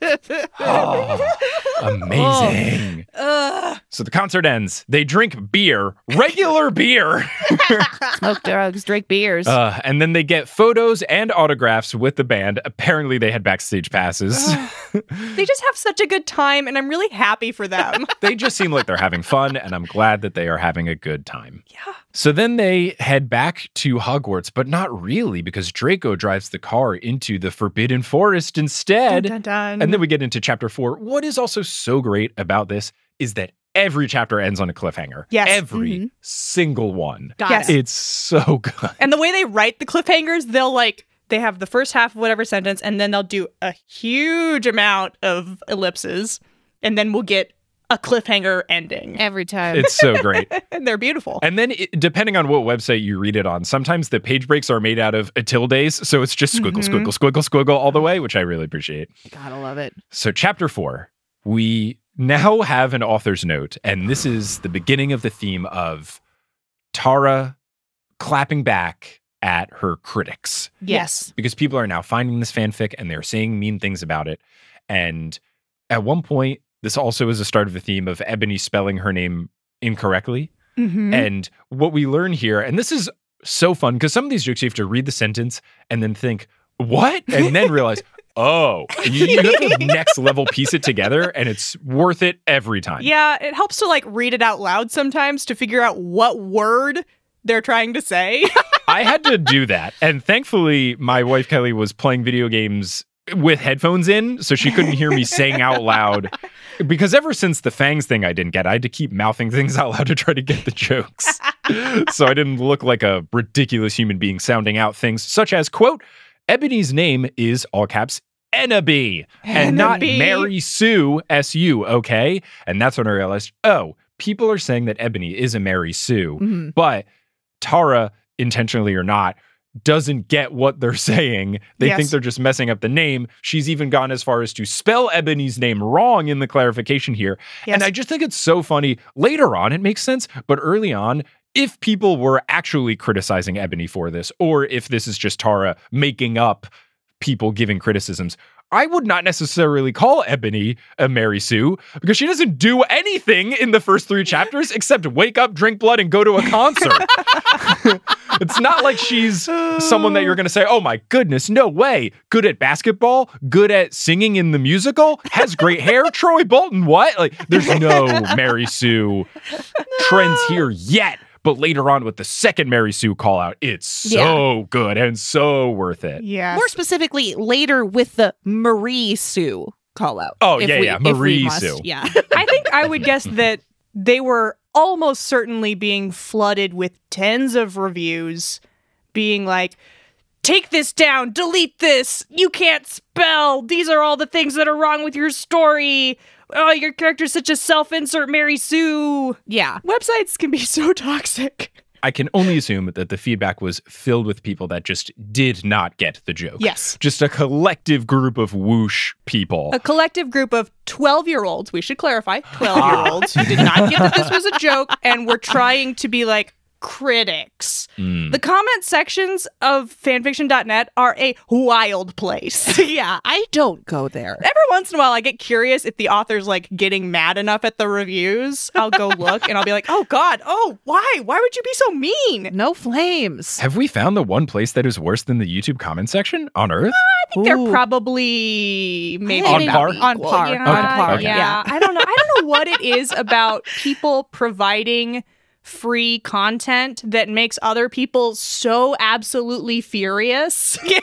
Oh. Amazing. Ugh. So the concert ends. They drink beer, regular beer. Smoke drugs, drink beers. Uh, and then they get photos and autographs with the band. Apparently, they had backstage passes. They just have such a good time, and I'm really happy for them. they just seem like they're having fun, and I'm glad that they are having a good time. yeah. So then they head back to Hogwarts, but not really because Draco drives the car into the Forbidden Forest instead. Dun, dun, dun. And then we get into chapter four. What is also so great about this is that every chapter ends on a cliffhanger. Yes. Every Mhm. single one. Got yes. it. It's so good. And the way they write the cliffhangers, they'll like they have the first half of whatever sentence, and then they'll do a huge amount of ellipses, and then we'll get a cliffhanger ending. Every time. It's so great. And they're beautiful. And then, it, depending on what website you read it on, sometimes the page breaks are made out of tildes. So it's just squiggle, Mhm. squiggle, squiggle, squiggle all the way, which I really appreciate. Gotta love it. So, chapter four, we now have an author's note, and this is the beginning of the theme of Tara clapping back at her critics yes. because people are now finding this fanfic and they're saying mean things about it. And at one point, this also is a start of the theme of Ebony spelling her name incorrectly. Mhm. And what we learn here, and this is so fun because some of these jokes you have to read the sentence and then think, what? And then realize, oh, you, you have to next level piece it together and it's worth it every time. Yeah, it helps to like read it out loud sometimes to figure out what word they're trying to say. I had to do that. And thankfully, my wife Kelly was playing video games with headphones in, so she couldn't hear me saying out loud. Because ever since the fangs thing I didn't get, I had to keep mouthing things out loud to try to get the jokes. so I didn't look like a ridiculous human being sounding out things such as, quote, Ebony's name is all caps Ennaby and not Mary Sue, S U, okay? And that's when I realized, oh, people are saying that Ebony is a Mary Sue Mhm. but Tara, intentionally or not, doesn't get what they're saying. They Yes. think they're just messing up the name. She's even gone as far as to spell Ebony's name wrong in the clarification here. And I just think it's so funny. Later on, it makes sense, but early on, if people were actually criticizing Ebony for this, or if this is just Tara making up people giving criticisms, I would not necessarily call Ebony a Mary Sue because she doesn't do anything in the first three chapters except wake up, drink blood, and go to a concert. it's not like she's someone that you're going to say, oh my goodness, no way. Good at basketball, good at singing in the musical, has great hair. Troy Bolton, what? Like, there's no Mary Sue trends here yet. But later on with the second Mary Sue call out, it's so good and so worth it. yeah. More specifically, later with the Marie Sue call out. Oh, if yeah, we- yeah, Marie. Sue. Yeah. I think I would guess that they were almost certainly being flooded with tens of reviews being like, take this down, delete this, you can't spell, these are all the things that are wrong with your story. Oh, your character's such a self insert Mary Sue. yeah. Websites can be so toxic. I can only assume that the feedback was filled with people that just did not get the joke. Yes. Just a collective group of whoosh people. A collective group of 12 year olds, we should clarify, 12 year olds who did not get that this was a joke and were trying to be like critics. Mm. The comment sections of fanfiction.net are a wild place. yeah. I don't go there. Every once in a while, I get curious if the author's like getting mad enough at the reviews. I'll go look and I'll be like, oh God, oh, why? Why would you be so mean? No flames. Have we found the one place that is worse than the YouTube comment section on Earth? I think they're probably maybe On par? On par. Yeah, Yeah, on par, okay. yeah. I don't know. I don't know what it is about people providing free content that makes other people so absolutely furious. Yeah.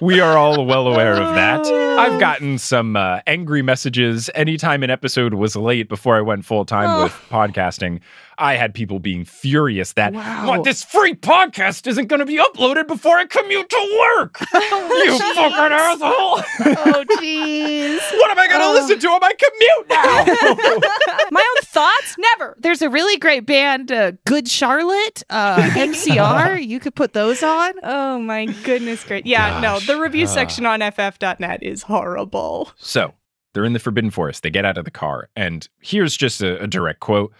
we are all well aware of that. I've gotten some uh, angry messages anytime an episode was late before I went full time Oh. with podcasting. I had people being furious that Wow. what this free podcast isn't going to be uploaded before I commute to work. you fucking asshole! oh, jeez. what am I going to Oh. listen to on my commute now? My own thoughts? Never. There's a really great band, uh, Good Charlotte, uh, MCR. You could put those on. Oh my goodness, great. Yeah, Gosh. no, the review Ah. section on ff.net is horrible. So they're in the Forbidden Forest. They get out of the car. And here's just a, a direct quote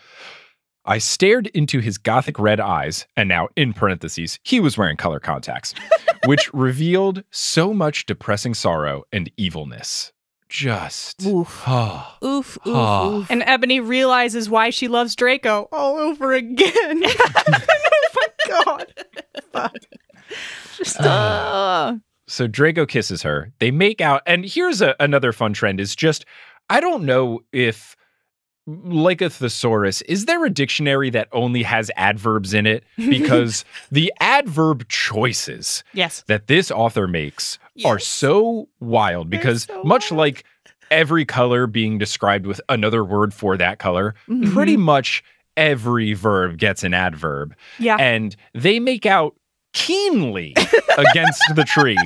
I stared into his gothic red eyes, and now in parentheses, he was wearing color contacts, which revealed so much depressing sorrow and evilness. just Oof. oh, Oof, oof, Ah. oof. And Ebony realizes why she loves Draco all over again. oh my god. Fuck. Just, uh, so Draco kisses her. They make out, and here's a, another fun trend: is just I don't know if like a thesaurus, is there a dictionary that only has adverbs in it? Because the adverb choices Yes. that this author makes are so wild because so much wild. like every color being described with another word for that color, mhm. pretty much every verb gets an adverb. Yeah. And they make out keenly against the tree,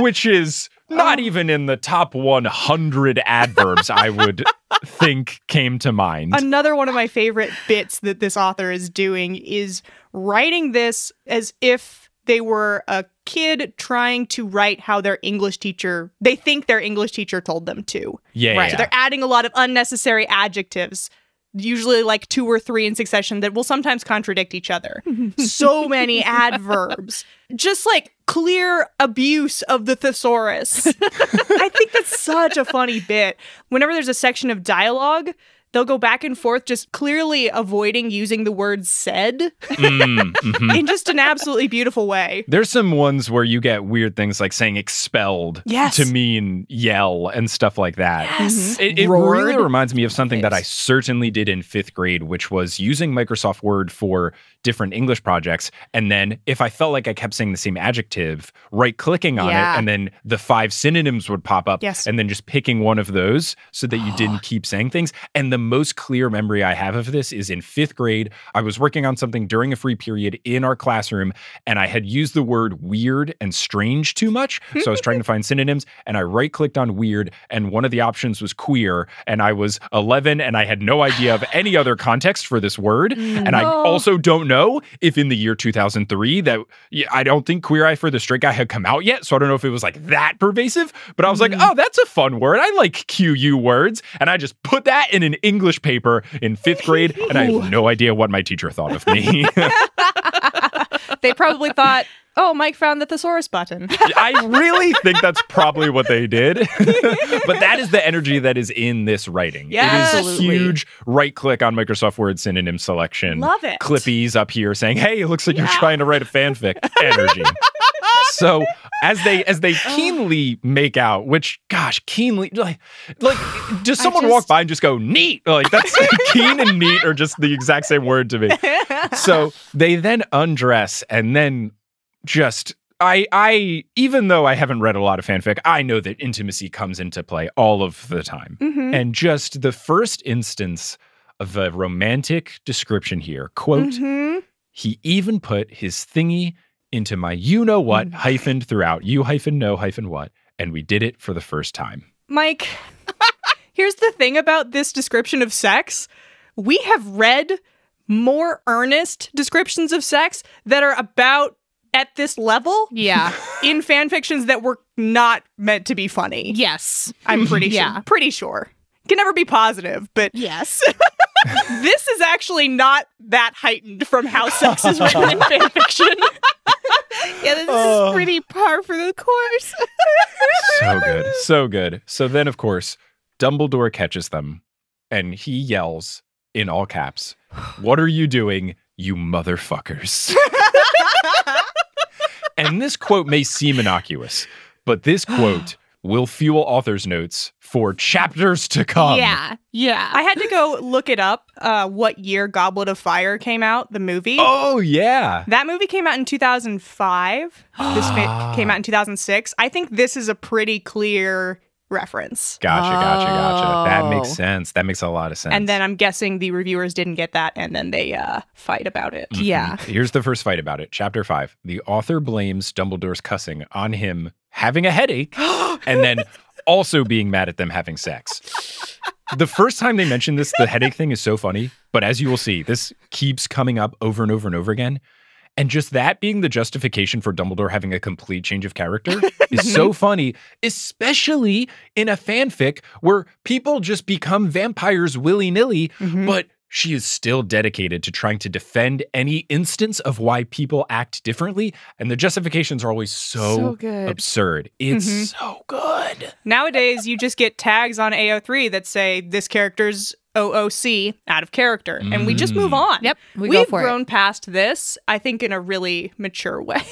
which is not Oh. even in the top 100 adverbs I would think came to mind. Another one of my favorite bits that this author is doing is writing this as if they were a kid trying to write how their English teacher, they think their English teacher told them to. yeah, right. yeah. So they're adding a lot of unnecessary adjectives, usually like two or three in succession that will sometimes contradict each other. so many adverbs. Just like clear abuse of the thesaurus. I think that's such a funny bit. Whenever there's a section of dialogue, they'll go back and forth, just clearly avoiding using the word said Mm, mhm. in just an absolutely beautiful way. There's some ones where you get weird things like saying expelled Yes. to mean yell and stuff like that. Yes. It, it really reminds me of something that I certainly did in fifth grade, which was using Microsoft Word for different English projects. And then if I felt like I kept saying the same adjective, right clicking on Yeah. it, and then the five synonyms would pop up. Yes. And then just picking one of those so that you didn't keep saying things. And the most clear memory I have of this is in fifth grade. I was working on something during a free period in our classroom, and I had used the word weird and strange too much. So I was trying to find synonyms, and I right clicked on weird, and one of the options was queer. And I was 11, and I had no idea of any other context for this word. And I mm, also don't know if in the year 2003 that I don't think Queer Eye for the Straight Guy had come out yet. So I don't know if it was like that pervasive, but I was like, mm-hmm. oh, that's a fun word. I like QU words. And I just put that in an English paper in fifth grade. And I have no idea what my teacher thought of me. They probably thought, oh, Mike found the thesaurus button. I really think that's probably what they did. but that is the energy that is in this writing. Yes. It is Absolutely. huge right click on Microsoft Word synonym selection. Love it. Clippies up here saying, "Hey, it looks like you're trying to write a fanfic." Energy. so as they as they oh. keenly make out, which gosh, keenly like like does someone just- walk by and just go neat? Like that's keen and neat are just the exact same word to me. So they then undress and then just I I even though I haven't read a lot of fanfic, I know that intimacy comes into play all of the time. Mhm. And just the first instance of a romantic description here, quote, Mhm. he even put his thingy into my you know what hyphened throughout, you hyphen know hyphen what, and we did it for the first time. Mike, here's the thing about this description of sex. We have read more earnest descriptions of sex that are about at this level Yeah. in fan fictions that were not meant to be funny. yes. I'm pretty Yeah. sure. Pretty sure. Can never be positive, but Yes. this is actually not that heightened from how sex is written in fan fiction. yeah, this Oh. is pretty par for the course. So good. So good. So then of course, Dumbledore catches them and he yells in all caps, "What are you doing, you motherfuckers?" And this quote may seem innocuous, but this quote will fuel author's notes for chapters to come. yeah. Yeah. I had to go look it up uh, what year Goblet of Fire came out, the movie. Oh yeah. That movie came out in 2005. This came out in 2006. I think this is a pretty clear reference. Gotcha, gotcha, gotcha. That makes Oh. sense. That makes a lot of sense. And then I'm guessing the reviewers didn't get that and then they uh, fight about it. yeah. Here's the first fight about it. Chapter five. The author blames Dumbledore's cussing on him having a headache and then also being mad at them having sex. The first time they mention this, the headache thing is so funny. But as you will see, this keeps coming up over and over and over again. And just that being the justification for Dumbledore having a complete change of character is so funny, especially in a fanfic where people just become vampires willy nilly. Mhm. But she is still dedicated to trying to defend any instance of why people act differently. And the justifications are always so, So good. absurd. It's Mhm. so good. Nowadays, you just get tags on AO3 that say this character's OOC out of character, and we just move Mm. on. Yep, we We've go for grown past this, I think, in a really mature way.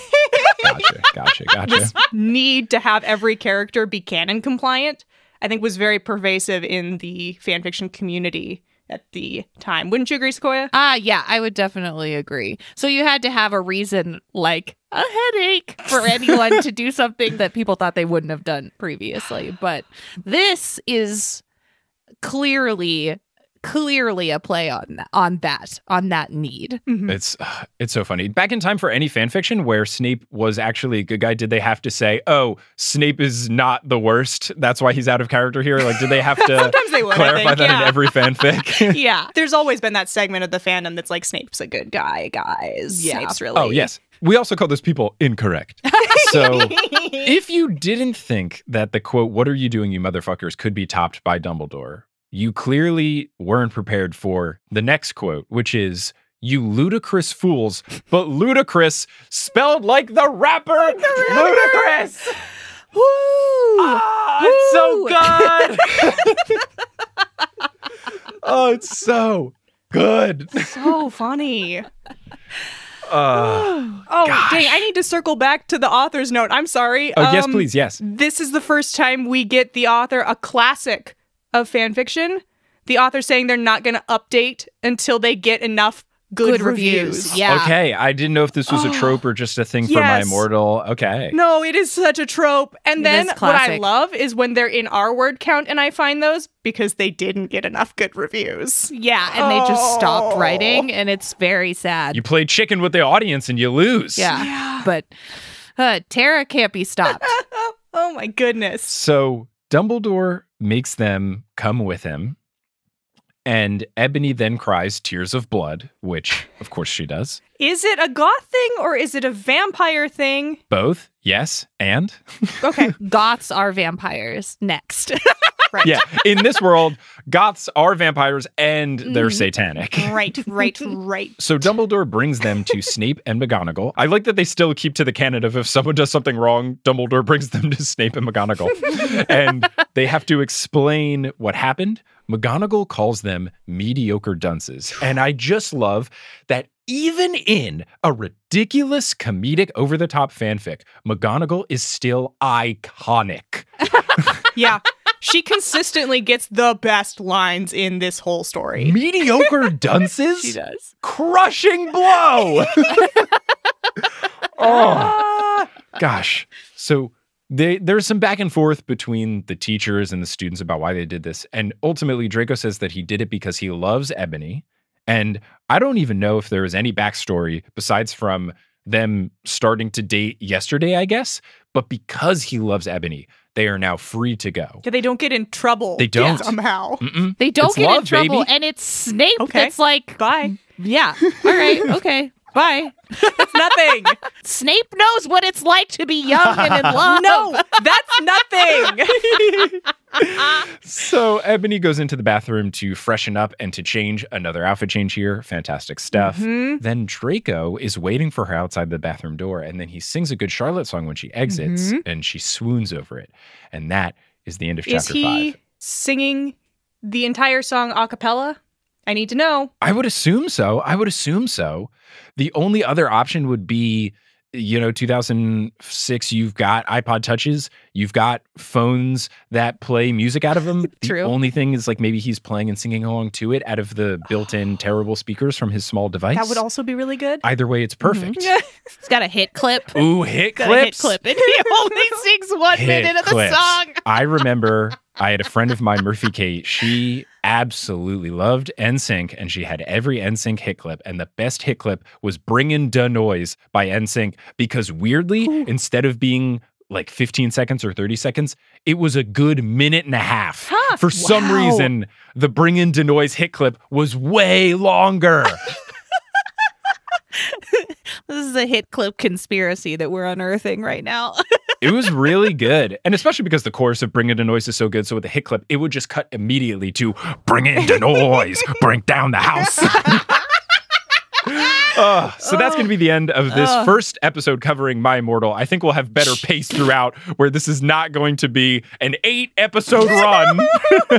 Gotcha, gotcha, gotcha. this need to have every character be canon compliant, I think, was very pervasive in the fanfiction community at the time. Wouldn't you agree, Sequoia? Ah, yeah, I would definitely agree. So you had to have a reason, like a headache, for anyone to do something that people thought they wouldn't have done previously. But this is clearly, clearly a play on on that on that need. It's uh, it's so funny. Back in time for any fan fiction where Snape was actually a good guy, did they have to say, "Oh, Snape is not the worst. That's why he's out of character here"? Like, did they have to Sometimes they would. Clarify think, that yeah. in every fanfic? yeah. There's always been that segment of the fandom that's like, Snape's a good guy, guys. Yeah. Snape's really. oh yes, we also call those people incorrect. so. If you didn't think that the quote, What are you doing, you motherfuckers, could be topped by Dumbledore, you clearly weren't prepared for the next quote, which is, You ludicrous fools, but ludicrous spelled like the rapper Ludacris. Woo! Ah, it's so good. oh, it's so good. so funny. Uh, Oh, Gosh. dang. I need to circle back to the author's note. I'm sorry. oh, yes, Um, please. Yes. This is the first time we get the author a classic of fan fiction. The author saying they're not going to update until they get enough good, Good reviews. Yeah. Okay. I didn't know if this was a Oh, trope or just a thing for my yes. immortal. Okay. No, it is such a trope. And It then what I love is when they're in our word count and I find those because they didn't get enough good reviews. Yeah, and they just stopped Oh. writing, and it's very sad. You play chicken with the audience and you lose. yeah. but uh, Tara can't be stopped. Oh my goodness. So Dumbledore makes them come with him. And Ebony then cries tears of blood, which of course she does. Is it a goth thing or is it a vampire thing? Both, yes, and Okay. Goths are vampires. Next. Right. yeah. In this world, goths are vampires and they're Mhm. satanic. Right, right, right. So Dumbledore brings them to Snape and McGonagall. I like that they still keep to the canon of if someone does something wrong, Dumbledore brings them to Snape and McGonagall. and they have to explain what happened. McGonagall calls them mediocre dunces. And I just love that even in a ridiculous comedic over the top fanfic, McGonagall is still iconic. Yeah. She consistently gets the best lines in this whole story. Mediocre dunces? she does. Crushing blow. oh. Gosh so they, there's some back and forth between the teachers and the students about why they did this and ultimately draco says that he did it because he loves ebony and i don't even know if there was any backstory besides from them starting to date yesterday i guess but because he loves ebony they are now free to go Yeah, they don't get in trouble. They don't. somehow. Mm-mm. They don't It's get in trouble, baby. and it's Snape Okay. that's like, Bye. yeah, all right, okay, bye. That's nothing. Snape knows what it's like to be young and in love. no, that's nothing. So Ebony goes into the bathroom to freshen up and to change another outfit change here. Fantastic stuff. Mhm. Then Draco is waiting for her outside the bathroom door, and then he sings a good Charlotte song when she exits, Mhm. and she swoons over it. And that is the end of chapter Is chapter he five. singing the entire song a cappella? I need to know. I would assume so. I would assume so. The only other option would be, you know, 2006, you've got iPod touches, you've got phones that play music out of them. The only thing is like maybe he's playing and singing along to it out of the built-in oh. terrible speakers from his small device. That would also be really good. Either way, it's perfect. Mm-hmm. It's got a hit clip. Ooh, hit Got a hit clip, and he only sings one Hit minute of the song. I remember I had a friend of mine, Murphy Kate. She absolutely loved NSYNC, and she had every NSYNC hit clip. And the best hit clip was "Bringin' Da Noise" by NSYNC because weirdly, instead of being like 15 seconds or 30 seconds, it was a good minute and a half. Huh. For some Wow. reason, the "Bringin' Da Noise" hit clip was way longer. This is a hit clip conspiracy that we're unearthing right now. it was really good. And especially because the chorus of Bringin' Da Noise is so good. So with the hit clip, it would just cut immediately to Bringin' Da Noise, Bring Down the House. Uh, so that's going to be the end of this Ugh. first episode covering My Immortal. I think we'll have better pace throughout, where this is not going to be an eight episode run.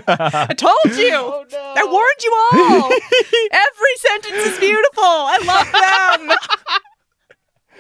I told you. Oh, I warned you all. Every sentence is beautiful. I love them.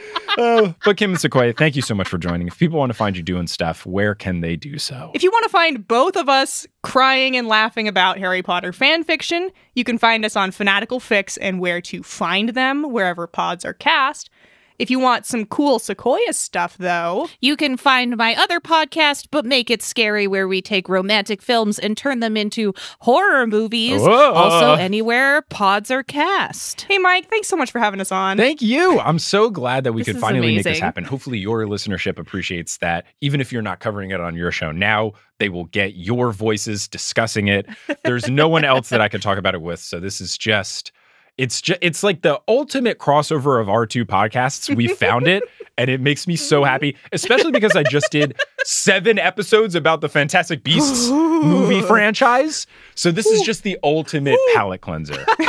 Oh, but Kim and Sequoia, thank you so much for joining. If people want to find you doing stuff, where can they do so? If you want to find both of us crying and laughing about Harry Potter fan fiction, you can find us on Fanatical Fics and where to find them wherever pods are cast. If you want some cool Sequoia stuff, though, You can find my other podcast, But Make It Scary, where we take romantic films and turn them into horror movies. Whoa. Also, anywhere pods are cast. hey Mike, thanks so much for having us on. Thank you. I'm so glad that we could is finally make this happen. Hopefully, your listenership appreciates that. Even if you're not covering it on your show now, they will get your voices discussing it. There's no one else that I could talk about it with. So this is just. It's just it's like the ultimate crossover of our two podcasts. We found it and it makes me so happy, especially because I just did 7 episodes about the Fantastic Beasts movie franchise. So this is just the ultimate palate cleanser. We've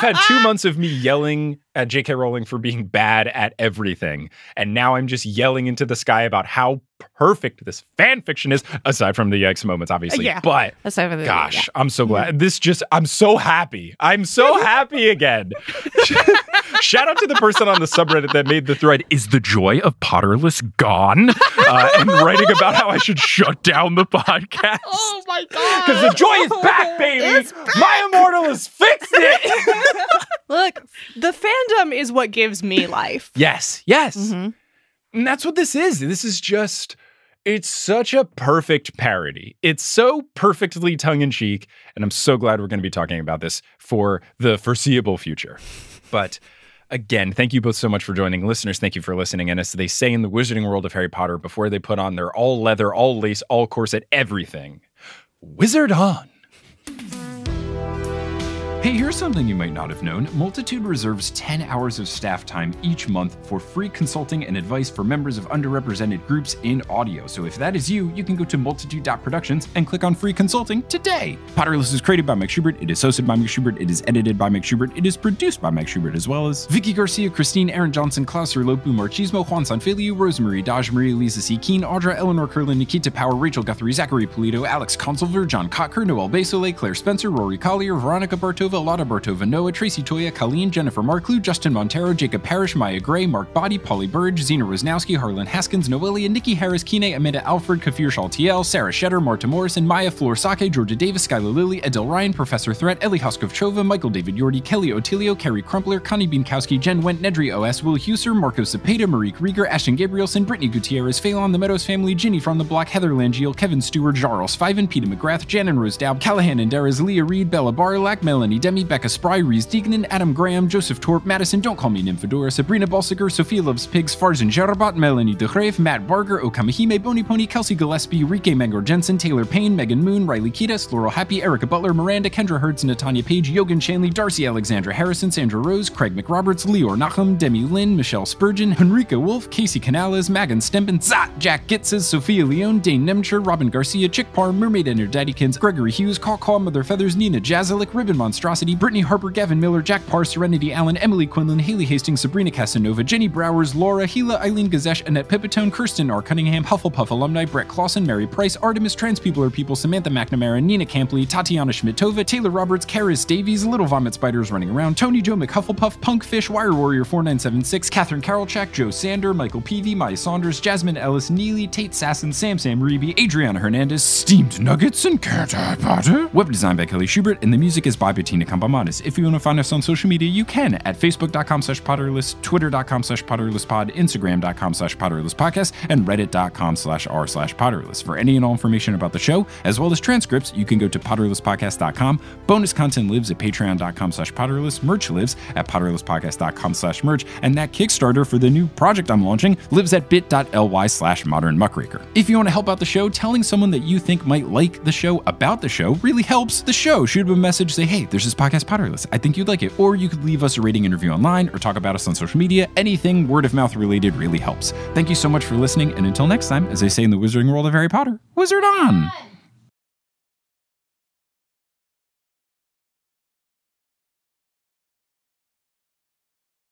had two months of me yelling at J.K. Rowling for being bad at everything. And now I'm just yelling into the sky about how perfect this fan fiction is, aside from the yikes moments, obviously. Yeah. But Aside from the- gosh, I'm so glad. This just, I'm so happy. I'm so happy again. Shout out to the person on the subreddit that made the thread, Is the joy of Potterless gone? Uh, and writing about how I should shut down the podcast. Oh my god! Because the joy is back, baby. My immortal has fixed it. Look, the fandom is what gives me life. yes, yes. Mhm. And that's what this is. This is just, it's such a perfect parody. It's so perfectly tongue in cheek. And I'm so glad we're going to be talking about this for the foreseeable future. But again, thank you both so much for joining. Listeners, thank you for listening. And as they say in the wizarding world of Harry Potter, before they put on their all leather, all lace, all corset, everything, wizard on. Hey, here's something you might not have known. Multitude reserves 10 hours of staff time each month for free consulting and advice for members of underrepresented groups in audio. So if that is you, you can go to multitude.productions and click on free consulting today. Potterless is created by Mike Schubert. It is hosted by Mike Schubert. It is edited by Mike Schubert. It is produced by Mike Schubert as well as Vicky Garcia, Christine, Aaron Johnson, Klaus Lopu, Marchismo, Juan Sanfilio, Rosemary, Daj Marie, Lisa C. Keen, Audra, Eleanor Curlin, Nikita Power, Rachel Guthrie, Zachary Polito, Alex Consulver, John Cocker, Noel Basole, Claire Spencer, Rory Collier, Veronica Bartova, Lotta Bartova, Noah, Tracy Toya, Colleen, Jennifer Marklew, Justin Montero, Jacob Parrish, Maya Gray, Mark Body, Polly Burge, Zena Rosnowski, Harlan Haskins, Noelia, Nikki Harris, Kine, Amanda Alfred, Kafir Shaltiel, Sarah Shetter, Marta Morrison, Maya Flor Sake, Georgia Davis, Skylar Lilly, Adele Ryan, Professor Threat, Ellie Hoskovchova, Michael David Yordi, Kelly Otilio, Carrie Crumpler, Connie Bienkowski, Jen Went, Nedry OS, Will Huser, Marco Cepeda, Marique Rieger, Ashton Gabrielson, Brittany Gutierrez, Phelan, The Meadows Family, Ginny from the Block, Heather Langiel, Kevin Stewart, Jarls Fiven, Peter McGrath, Jan and Rose Dowd, Callahan and Dara's, Leah Reed, Bella Barlack, Melanie Demi, Becca Spry, Reese Deignan, Adam Graham, Joseph Torp, Madison, Don't Call Me Nymphadora, Sabrina Balsiger, Sophia Loves Pigs, Farzan Jarabat, Melanie DeGrave, Matt Barger, Okamahime, Bony Pony, Kelsey Gillespie, Rike Mangor Jensen, Taylor Payne, Megan Moon, Riley Kiedis, Laurel Happy, Erica Butler, Miranda, Kendra Hertz, Natanya Page, Yogan Shanley, Darcy Alexandra Harrison, Sandra Rose, Craig McRoberts, Leor Nachum, Demi Lynn, Michelle Spurgeon, Henrika Wolf, Casey Canales, Magan Stempen, Zat, Jack Gitzes, Sophia Leone, Dane Nemcher, Robin Garcia, Chick Parr, Mermaid and her Daddykins, Gregory Hughes, Caw Caw, Mother Feathers, Nina Jazalik, Ribbon Monstrosity, Brittany Harper, Gavin Miller, Jack Parr, Serenity Allen, Emily Quinlan, Haley Hastings, Sabrina Casanova, Jenny Browers, Laura, Gila, Eileen Gazesh, Annette Pipitone, Kirsten R. Cunningham, Hufflepuff alumni, Brett Clausen, Mary Price, Artemis, Trans People Are People, Samantha McNamara, Nina Campley, Tatiana Schmidtova, Taylor Roberts, Karis Davies, Little Vomit Spiders Running Around, Tony Joe McHufflepuff, Punkfish, Wire Warrior 4976, Catherine Carolchak, Joe Sander, Michael Peavy, Maya Saunders, Jasmine Ellis, Neely, Tate Sasson, Sam Sam Reeby, Adriana Hernandez, Steamed Nuggets, and Cat Eye Potter. Web design by Kelly Schubert, and the music is by Bettina Campomanes. If you want to find us on social media, you can at facebook.com slash potterless, twitter.com slash potterlesspod, instagram.com slash potterlesspodcast, and reddit.com slash r slash potterless. For any and all information about the show, as well as transcripts, you can go to potterlesspodcast.com. Bonus content lives at patreon.com slash potterless. Merch lives at potterlesspodcast.com slash merch. And that Kickstarter for the new project I'm launching lives at bit.ly slash modern muckraker. If you want to help out the show, telling someone that you think might like the show about the show really helps the show. Shoot them a message, say, hey, there's a this podcast, Potterless. I think you'd like it. Or you could leave us a rating interview online or talk about us on social media. Anything word of mouth related really helps. Thank you so much for listening. And until next time, as they say in the wizarding world of Harry Potter, wizard on!